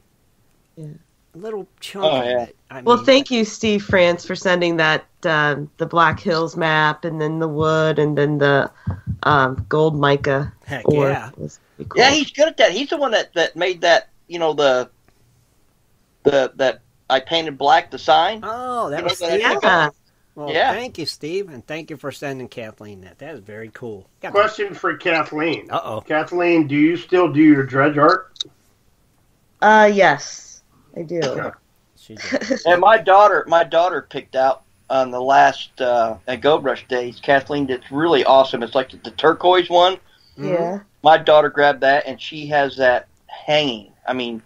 Yeah. A little chunk Oh, of yeah. it. I Well, mean, thank you, Steve France, for sending that um, the Black Hills map, and then the wood, and then the um, gold mica Heck ore. yeah. cool. Yeah, he's good at that. He's the one that, that made that. You know the the that I painted black the sign. Oh, that You was know that- yeah. Well, Yeah. thank you, Steve, and thank you for sending Kathleen that. That is very cool. Question for Kathleen. Uh oh. Kathleen, do you still do your dredge art? Uh, yes, I do. And my daughter, my daughter picked out on the last uh, at Go Brush days. Kathleen, that's really awesome. It's like the turquoise one. yeah. My daughter grabbed that, and she has that hanging. I mean,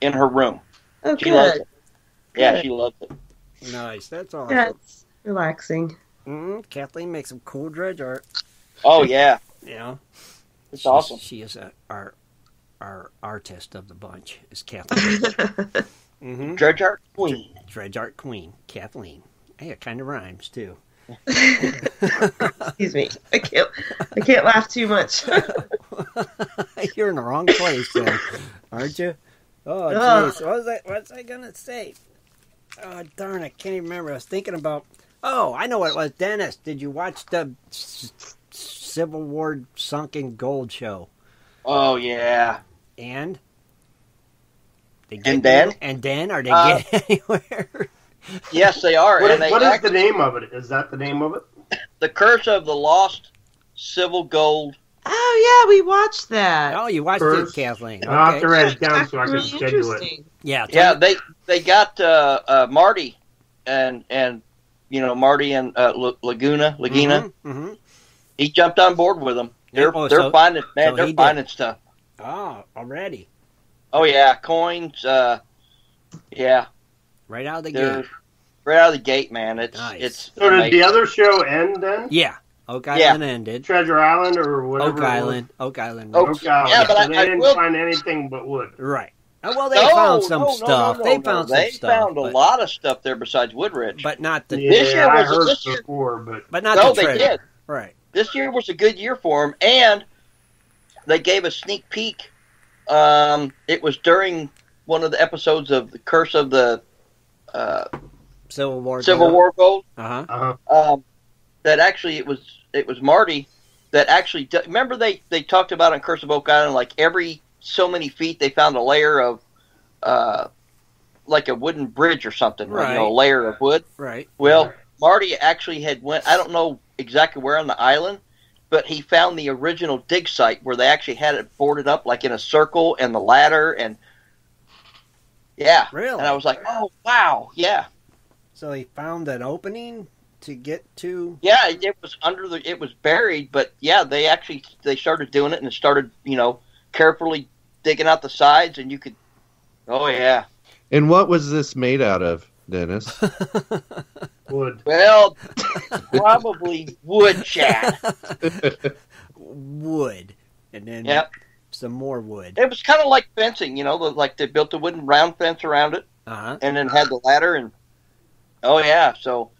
in her room. Oh, She loves good. it. Yeah, Good. she loves it. Nice. That's awesome. Yeah, it's relaxing. mm Kathleen makes some cool dredge art. Oh yeah, You know, it's She's- awesome. She is a, our our artist of the bunch. Is Kathleen. mm-hmm. Dredge art queen. Dredge art queen, Kathleen. Hey, it kind of rhymes too. Excuse me. I can't. I can't laugh too much. You're in the wrong place, then, aren't you? Oh, Ugh. jeez. What was I? What's I gonna say? Oh, darn! I can't even remember. I was thinking about. Oh, I know what it was. Dennis, did you watch the S- Civil War sunken gold show? Oh yeah. And they And then? and then are they Uh, getting anywhere? Yes, they are. What is, and they what is act- the name of it? Is that the name of it? the curse of the lost civil gold. oh yeah, we watched that. Oh, you watched First, it, Kathleen. I'll have to write it down That's so I can really schedule it. interesting. Yeah, Yeah, tell- they they got uh, uh, Marty and and you know Marty and uh, La- Lagina Lagina. Mhm, mhm. He jumped on board with them. They're Oh, they're so- finding man, so they're he did. finding stuff. Oh, already. Oh yeah, coins. Uh, yeah, Right out of the they're gate. right out of the gate, man. It's Nice. it's So did amazing. the other show end then? Yeah. Oak Yeah. Island ended. Treasure Island or whatever? Oak it was? Island. Oak Island. Oak- Oak Island. Yeah, but so I- they I didn't will- find anything but wood. Right. Uh, well, they No, found some no, no, stuff. no, they found no. some They stuff. found a but, lot of stuff there besides Woodridge. but not the Yeah, This year I was- heard this year- before, but but not no, the they treasure. did. Right. This year was a good year for them, and they gave a sneak peek. Um, it was during one of the episodes of the Curse of the uh, Civil War. Civil gold. War gold. Uh huh. Uh-huh. Um, that actually it was it was Marty that actually remember they they talked about on Curse of Oak Island like every so many feet they found a layer of uh like a wooden bridge or something, right. you know, a layer of wood. Right. Well, Marty actually had went. I don't know exactly where on the island, but he found the original dig site where they actually had it boarded up like in a circle and the ladder and yeah. Really? And I was like, oh wow, yeah, So he found an opening to get to. yeah. It, it was under the. It was buried, but yeah, they actually they started doing it and started you know carefully digging out the sides and you could. Oh yeah. And what was this made out of, Dennis? Wood. Well, probably wood, Shad. wood, and then Yep. some more wood. It was kind of like fencing, you know, the- like they built a wooden round fence around it, Uh-huh. and then had the ladder, and oh yeah, so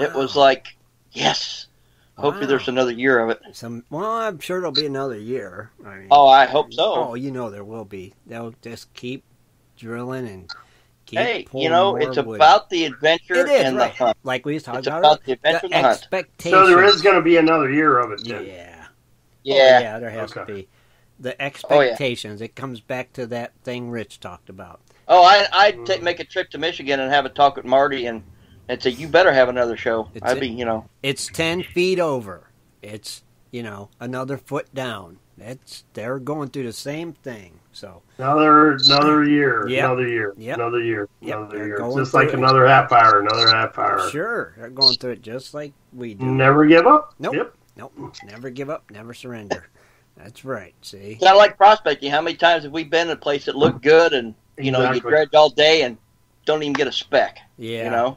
it was like, yes, hopefully Wow. there's another year of it. Some. Well, I'm sure it'll be another year. I mean, Oh, I hope so. Oh, you know there will be. They'll just keep drilling and keep. hey, you know, more it's wood. about the adventure It is and right. the hunt. Like we was talking It's about. about the adventure the and the hunt. expectations. So there is going to be another year of it. Then. Yeah. Oh, yeah. Oh, yeah, there has to be. The Oh, yeah. expectations. It comes back to that thing Rich talked about. Oh, I, I'd ta mm. make a trip to Michigan and have a talk with Marty and and say, you better have another show. It's I'd it. be, you know, It's ten feet over. It's you know another foot down. It's they're going through the same thing. So Another another year. Yep. Another year. Yep. Another year. Yep, Another they're year. Just like it. another half hour. Another half hour. sure, they're going through it just like we do. Never give up. Nope. Yep. Nope. Never give up. Never surrender. That's right. See. kind of like prospecting. How many times have we been in a place that looked good and you know you dredge all day and don't even get a speck? Yeah. You know,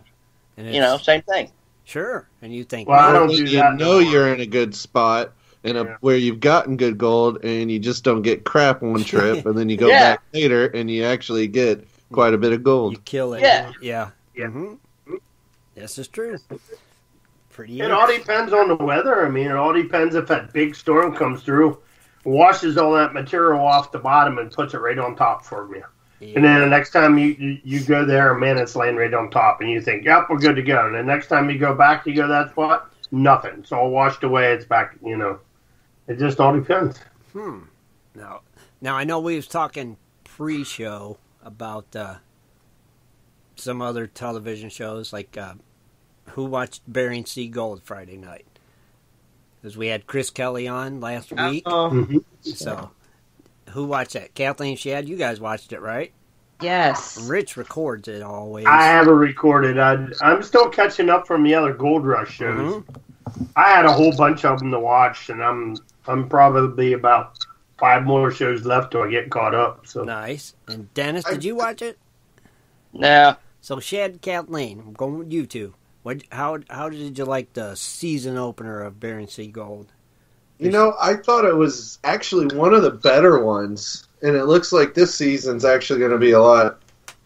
And you know, same thing. Sure. And you think, Well, I don't do you that. know you're in a good spot and Yeah. where you've gotten good gold and you just don't get crap one trip and then you go Yeah. back later and you actually get quite a bit of gold. you kill it. Yeah. Yeah. Yeah. hmm This is true. Pretty. It all depends on the weather. I mean, it all depends if that big storm comes through, washes all that material off the bottom, and puts it right on top for you. And then the next time you, you you go there, man, it's laying right on top, and you think, "Yep, we're good to go." And the next time you go back, you go that spot, nothing. It's all washed away. It's back. You know, it just all depends. Hmm. Now, now I know we was talking pre-show about uh, some other television shows, like uh, who watched Bering Sea Gold Friday night, because we had Chris Kelly on last week. Oh, So, who watched that? Kathleen Shad, you guys watched it, right? yes. Rich records it always. I have it recorded. I, I'm still catching up from the other Gold Rush shows. Mm-hmm. I had a whole bunch of them to watch, and I'm I'm probably about five more shows left till I get caught up. So Nice. And Dennis, did you watch it? Now, So Shad Kathleen, I'm going with you two. What? How? How did you like the season opener of Bering Sea Gold? You know, I thought it was actually one of the better ones, and it looks like this season's actually going to be a lot,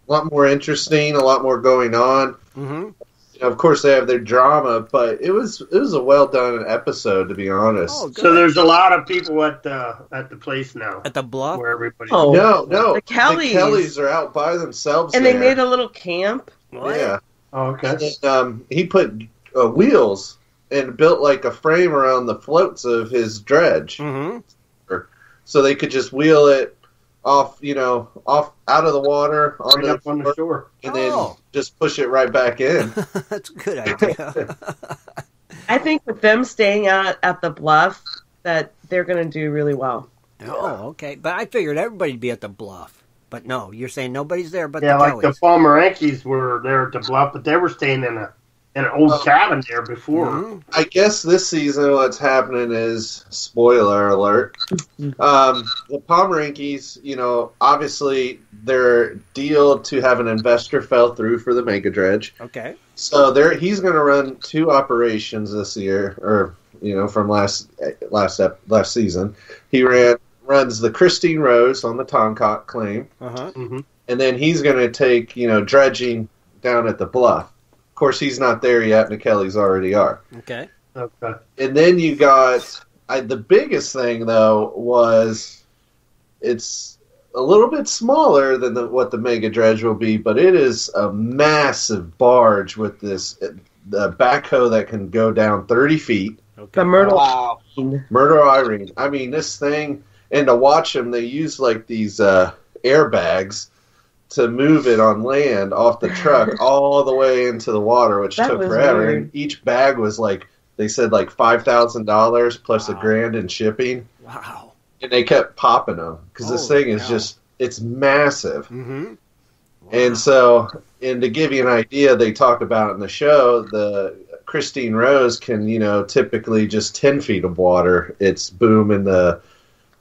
lot more interesting, a lot more going on. Mm-hmm. You know, of course, they have their drama, but it was it was a well done episode, to be honest. Oh, so there's a lot of people at the at the place now At the bluff. where everybody. Oh, no, no, The Kellys. Kellys are out by themselves, and they made a little camp. What? yeah. Oh, okay. And then, um, he put uh, wheels and built like a frame around the floats of his dredge, Mm-hmm. so they could just wheel it off, you know, off out of the water Right onto up on the shore. and then Oh. just push it right back in. That's a good idea. I think with them staying out at the bluff, that they're going to do really well. oh, okay. But I figured everybody'd be at the bluff. But no, you're saying nobody's there but Yeah, the like Kellys. the Pomrenkes were there at the bluff, but they were staying in a in an old Oh. cabin there before. I guess this season what's happening is spoiler alert. Um, the Pomrenkes, you know, obviously their deal to have an investor fell through for the Mega Dredge. Okay. So there, he's going to run two operations this year, or you know, from last last ep, last season. He ran runs the Christine Rose on the Tonkock claim, Uh huh. hmm and then he's going to take you know dredging down at the bluff. Of course, he's not there yet. and the Kellys already are. Okay. Okay. And then you got I, the biggest thing though was it's a little bit smaller than the, what the Mega Dredge will be, but it is a massive barge with this the backhoe that can go down 30 feet. The Myrtle. Wow. Myrtle Irene. I mean, this thing, and to watch them, they use like these uh, airbags to move it on land off the truck all the way into the water, which That took forever. weird. And each bag was like, they said like $5,000 plus a grand in shipping. Wow. And they kept popping them because this thing is cow. just, it's massive. Mm-hmm. And so, and to give you an idea, they talk about in the show the Christine Rose can, you know, typically just ten feet of water. Its boom in the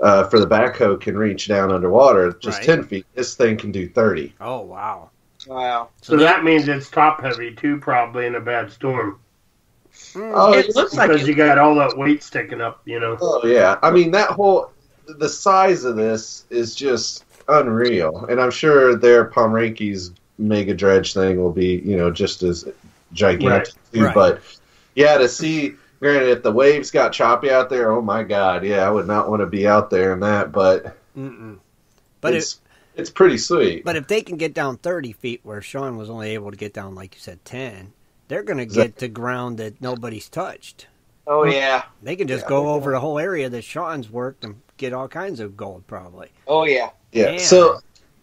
uh, for the backhoe can reach down underwater just Right. ten feet. This thing can do thirty. Oh wow. Wow. So that means it's top heavy too, probably in a bad storm. Oh, it looks like because you got all that weight sticking up, you know. Oh yeah, I mean that whole the size of this is just unreal, and I'm sure their Pomrenke's mega dredge thing will be you know just as gigantic Right, too. right. But yeah, to see, granted, if the waves got choppy out there, oh my god, yeah, I would not want to be out there in that. But Mm-mm. But it's it's pretty sweet. But if they can get down 30 feet where Sean was only able to get down, like you said, 10, they're going to Exactly. get to ground that nobody's touched. Oh yeah. They can just go over the whole area that Sean's worked and get all kinds of gold, probably. Oh yeah. Yeah. Man. So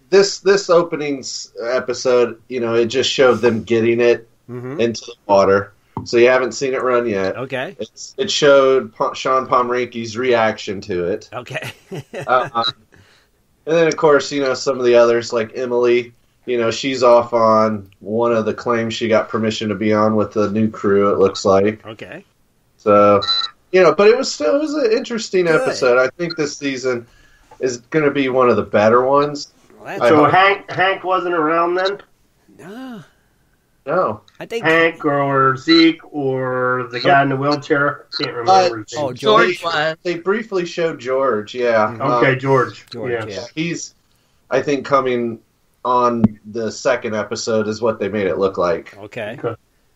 this this opening episode, you know, it just showed them getting it Mm-hmm. into the water. So you haven't seen it run yet. Okay. It's, it showed Po- Sean Pomrenke's reaction to it. Okay. Uh, and then, of course, you know, some of the others, like Emily, you know, she's off on one of the claims she got permission to be on with the new crew, it looks like. okay. So, you know, but it was still it was an interesting Good. episode. I think this season is going to be one of the better ones. Well, So Hank Hank wasn't around then. no, No. I think. Hank or Zeke or the guy in the wheelchair. Can't remember. his oh, name. George. George was. They briefly showed George, yeah. okay, Um, George. George, yeah. yeah. he's, I think, coming on the second episode is what they made it look like. Okay.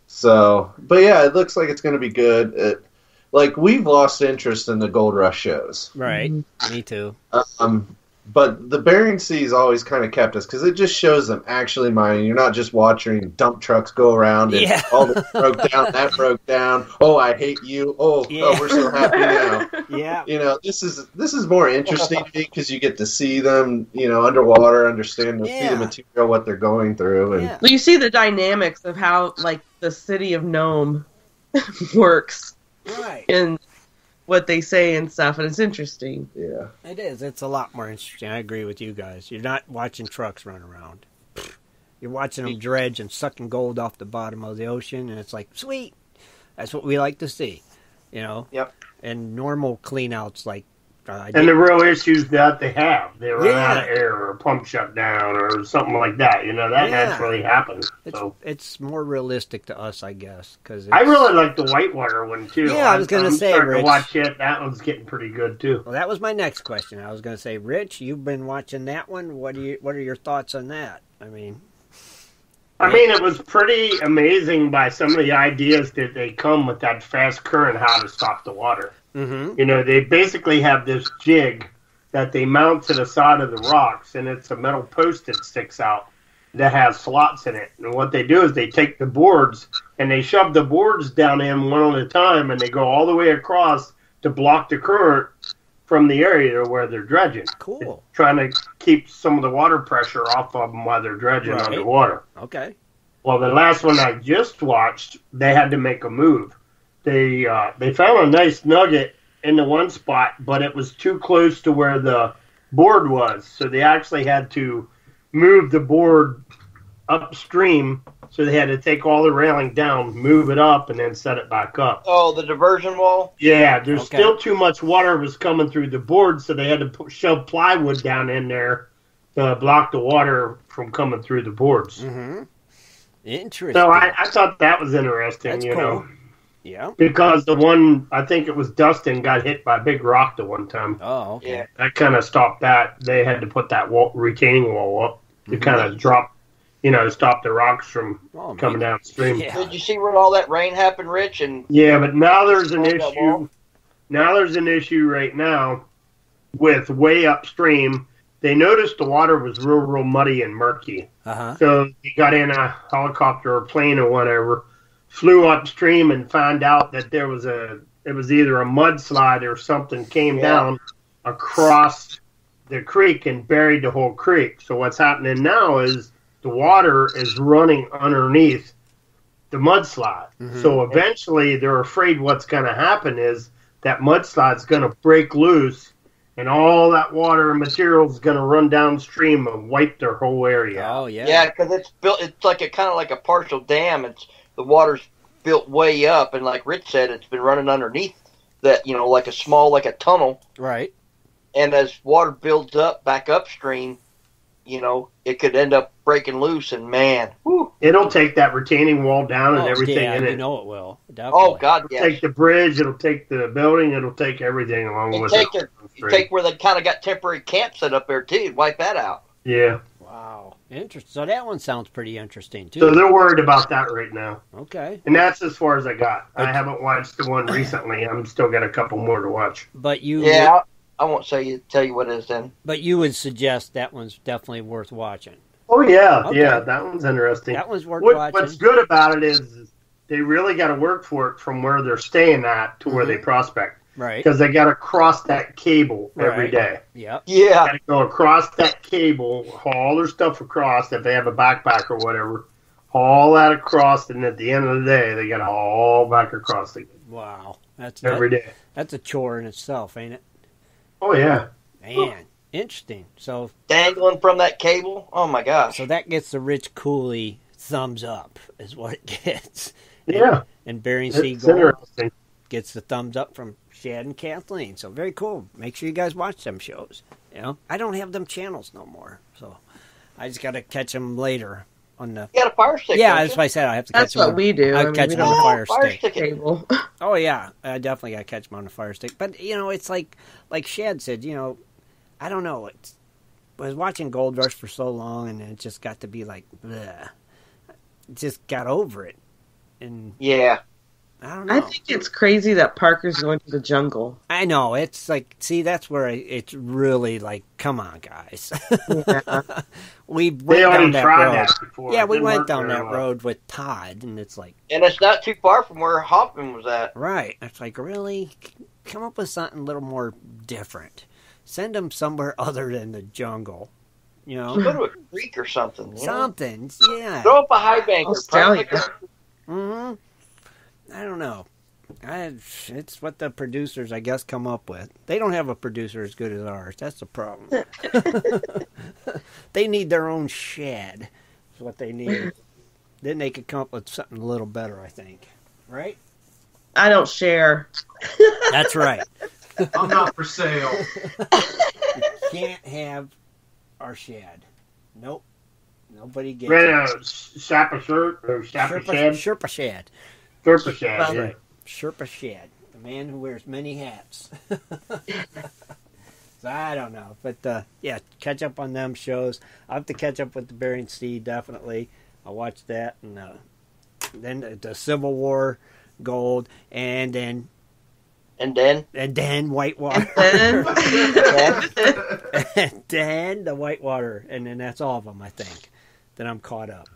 So, but yeah, it looks like it's going to be good. It, like we've lost interest in the Gold Rush shows, Right. Me too. um, but the Bering Sea Sea's always kind of kept us because it just shows them actually mining. You're not just watching dump trucks go around and Yeah. oh, this broke down, that broke down. Oh, I hate you. Oh, oh Yeah. oh, we're so happy now. Yeah. You know, this is this is more interesting because you get to see them, you know, underwater, understand, see the material, what they're going through, and Yeah. Well, you see the dynamics of how like the city of Nome works Right. and what they say and stuff, and it's interesting. yeah. It is. It's a lot more interesting. I agree with you guys. You're not watching trucks run around. You're watching them dredge and sucking gold off the bottom of the ocean, and it's like, sweet. That's what we like to see, you know. Yep. And normal cleanouts like. Uh, And the real issues that they have, they run Yeah. out of air or pump shut down or something like that. You know that Yeah. naturally happens. it's So it's more realistic to us, I guess, because I really like the Whitewater one too. Yeah, I was gonna say, Rich. to watch it. That one's getting pretty good too. Well, that was my next question. I was going to say, Rich, you've been watching that one. What do you? What are your thoughts on that? I mean, I mean, it was pretty amazing by some of the ideas that they come with that fast current, how to stop the water. Mm-hmm. You know, they basically have this jig that they mount to the side of the rocks, and it's a metal post that sticks out that has slots in it. And what they do is they take the boards and they shove the boards down in one at a time, and they go all the way across to block the current from the area where they're dredging, cool. trying to keep some of the water pressure off of them while they're dredging Right. underwater. Okay. Well, the last one I just watched, they had to make a move. They uh, they found a nice nugget in the one spot, but it was too close to where the board was, so they actually had to move the board upstream. So they had to take all the railing down, move it up, and then set it back up. Oh, the diversion wall. Yeah, there's Okay. still too much water was coming through the board, so they had to put, shove plywood down in there to block the water from coming through the boards. Mm-hmm. Interesting. So I, I thought that was interesting, That's you cool. know, yeah. because the one I think it was Dustin got hit by a big rock the one time. Oh, okay. Yeah. That kind of stopped that. They had to put that wall, retaining wall up to Mm-hmm. kind of drop, you know, stop the rocks from Oh, coming man. downstream. Yeah. Did you see where all that rain happened, Rich? And Yeah, but now there's an issue. Now there's an issue right now with way upstream. they noticed the water was real, real muddy and murky. Uh-huh. So he got in a helicopter or plane or whatever, flew upstream and found out that there was a it was either a mudslide or something came Yeah. down across the creek and buried the whole creek. So what's happening now is the water is running underneath the mudslide. Mhm. So eventually they're afraid what's going to happen is that mudslide's going to break loose and all that water and material is going to run downstream and wipe their whole area. Oh yeah. Yeah, because it's built. It's like a kind of like a partial dam. It's the water's built way up, and like Rich said, it's been running underneath that. You know, like a small, like a tunnel. Right. And as water builds up back upstream, you know, it could end up breaking loose. And man, whew, It'll take that retaining wall down and Oh, everything yeah, in you it. know it will. Definitely. oh god, It'll yeah. take the bridge, it'll take the building, it'll take everything along And with take it. the you take where they kind of got temporary camps set up there too. Wipe that out. Yeah. Wow. Interesting. So that one sounds pretty interesting too. So they're worried about that right now. okay. And that's as far as I got. I haven't watched the one recently. I'm still got a couple more to watch. But you Yeah, I, I won't say you tell you what it is then. but you would suggest that one's definitely worth watching. Oh yeah, Okay. yeah, that one's interesting. That one's worth What- watching. What's good about it is they really got to work for it from where they're staying at to where they mm-hmm. prospect Right. because they got to cross that cable every Right. day. Yep. Yeah. Got to go across that cable, haul their stuff across. If they have a backpack or whatever, haul that across, and at the end of the day, they got to haul back across again Wow. That's every that- day. That's a chore in itself, ain't it? Oh yeah. Man, interesting. So Dangling from that cable. Oh my gosh. so that gets the Rich Cooley thumbs up is what it gets. Yeah. And Bering It's Sea Gold gets the thumbs up from Shad and Kathleen. So very cool. Make sure you guys watch them shows. You know, I don't have them channels no more, so I just got to catch them later on the. You got a fire stick. Yeah, don't that's you? what I said. I have to That's catch them. what we do. I I mean, catch them on the have fire, fire stick. stick. Cable. Oh yeah, I definitely got to catch them on the fire stick. But you know, it's like like Shad said. You know, I don't know. It's, I was watching Gold Rush for so long, and it just got to be like, bleh. just got over it, and Yeah. I don't know. I think it's crazy that Parker's going to the jungle. I know it's like, see, that's where it's really like, come on, guys. Yeah. we went They down that tried road. that before. Yeah, we went down that well. road with Todd, and it's like, And it's not too far from where Hoffman was at. right? It's like, really, come up with something a little more different. Send them somewhere other than the jungle. You know, Go to a creek or something. You know? something. Yeah. Throw up a high bank. or Australia. probably- hmm I don't know. I, it's what the producers, I guess, come up with. They don't have a producer as good as ours. That's the problem. they need their own Shad. Is what they need. then they could come up with something a little better, I think. Right? I don't share. That's right. I'm not for sale. you Can't have our Shad. Nope. Nobody gets Ran it. a Sherpa shirt or Sherpa Sherpa, Shad. Sherpa Shad. Sherpa Shad. That's yeah. right. Sherpa Shad, the man who wears many hats. so I don't know, but uh, yeah, catch up on them shows. I have to catch up with the Bering Sea definitely. I'll watch that, and uh, then the Civil War Gold, and then And then and then Whitewater, Then, and then the Whitewater, and then that's all of them. I think. Then I'm caught up.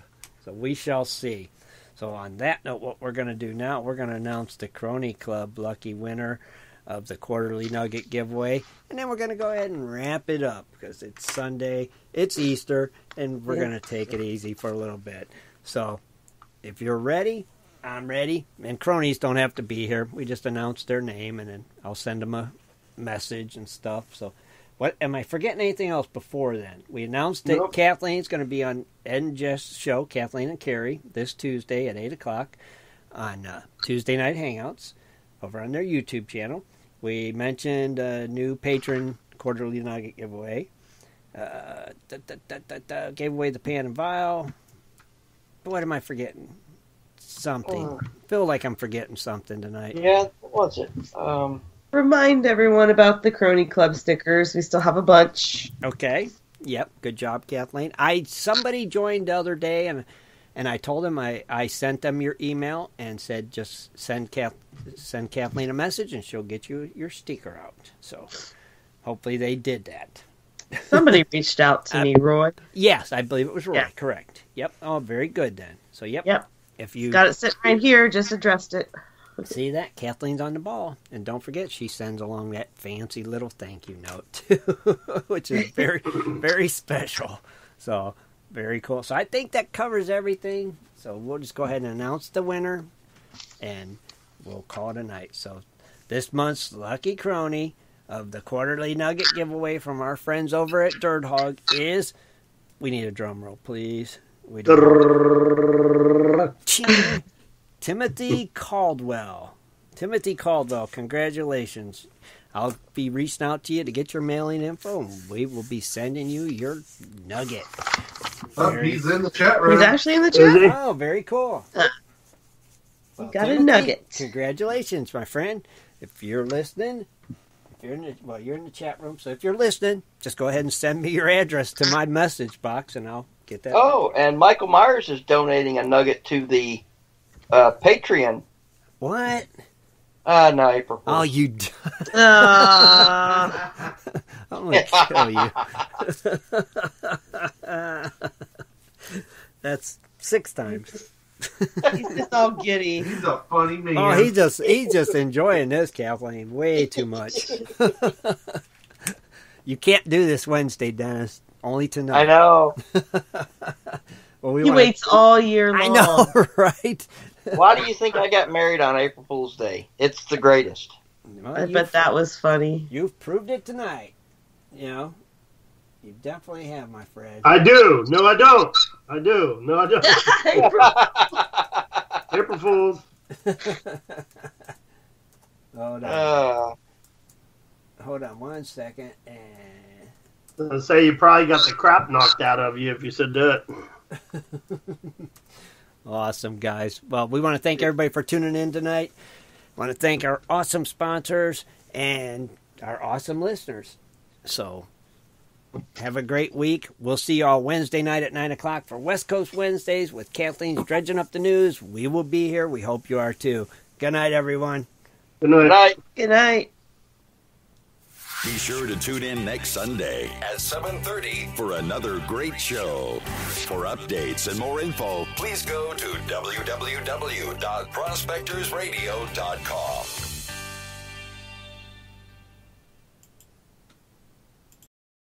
So we shall see. So on that note, what we're going to do now, we're going to announce the Crony Club lucky winner of the quarterly nugget giveaway, and then we're going to go ahead and wrap it up because it's Sunday, it's Easter, and we're going to take it easy for a little bit. So if you're ready, I'm ready. And cronies don't have to be here. We just announce their name, and then I'll send them a message and stuff. So, what am I forgetting anything else before then? We announced that Nope. Kathleen's going to be on Ed and Jess' show, Kathleen and Carrie, this Tuesday at eight o'clock on uh, Tuesday Night Hangouts over on their YouTube channel. We mentioned a new patron quarterly nugget giveaway. Uh, da, da, da, gave away the pan and vial. What am I forgetting? Something. Oh. Feel like I'm forgetting something tonight. yeah, what was it? Um, remind everyone about the Crony Club stickers. We still have a bunch. Okay. Yep. Good job, Kathleen. I somebody joined the other day and and I told them I, I sent them your email and said just send Kath, send Kathleen a message and she'll get you your sticker out. So hopefully they did that. Somebody reached out to me, Roy. Yes, I believe it was Roy. Yeah. Correct. Yep. Oh, very good then. So, yep. Yep. If you Got it sitting right here. Just addressed it. see that, Kathleen's on the ball, and don't forget she sends along that fancy little thank you note too, which is very, very special. So very cool. So I think that covers everything. So we'll just go ahead and announce the winner, and we'll call it a night. So this month's lucky crony of the quarterly nugget giveaway from our friends over at Dirt Hog is. We need a drum roll, please. We do. Ching. Timothy Caldwell. Timothy Caldwell, congratulations. I'll be reaching out to you to get your mailing info, and we will be sending you your nugget. Oh, Very- he's in the chat room. He's actually in the chat. he? Oh, very cool. Uh, well, got a nugget. Congratulations, my friend. If you're listening, if you're in the, well, you're in the chat room. So if you're listening, just go ahead and send me your address to my message box, and I'll get that. Oh, and Michael Myers is donating a nugget to the uh, Patreon. What? Uh, no, April. Oh, you. d- Uh, I'm gonna kill you. That's six times. he's just all giddy. He's a funny man. Oh, he just he's just enjoying this, Kathleen, way too much. you can't do this Wednesday, Dennis. Only tonight. I know. Well, we He wanna- waits all year long. I know, right? Why do you think I got married on April Fool's Day? It's the greatest. Well, I you've- bet that was funny. You've proved it tonight. You know, you definitely have, my friend. I do. No, I don't. I do. No, I don't. April Fools. Hold on, Uh, hold on one second, and I say you probably got the crap knocked out of you if you said that. Awesome, guys. Well, we want to thank everybody for tuning in tonight. want to thank our awesome sponsors and our awesome listeners. So, have a great week. We'll see you all Wednesday night at 9 o'clock for West Coast Wednesdays with Kathleen's Dredging Up the News. We will be here. We hope you are too. Good night, everyone. Good night. good night. Good night. Be sure to tune in next Sunday at 7:30 for another great show. For updates and more info, please go to www.prospectorsradio.com.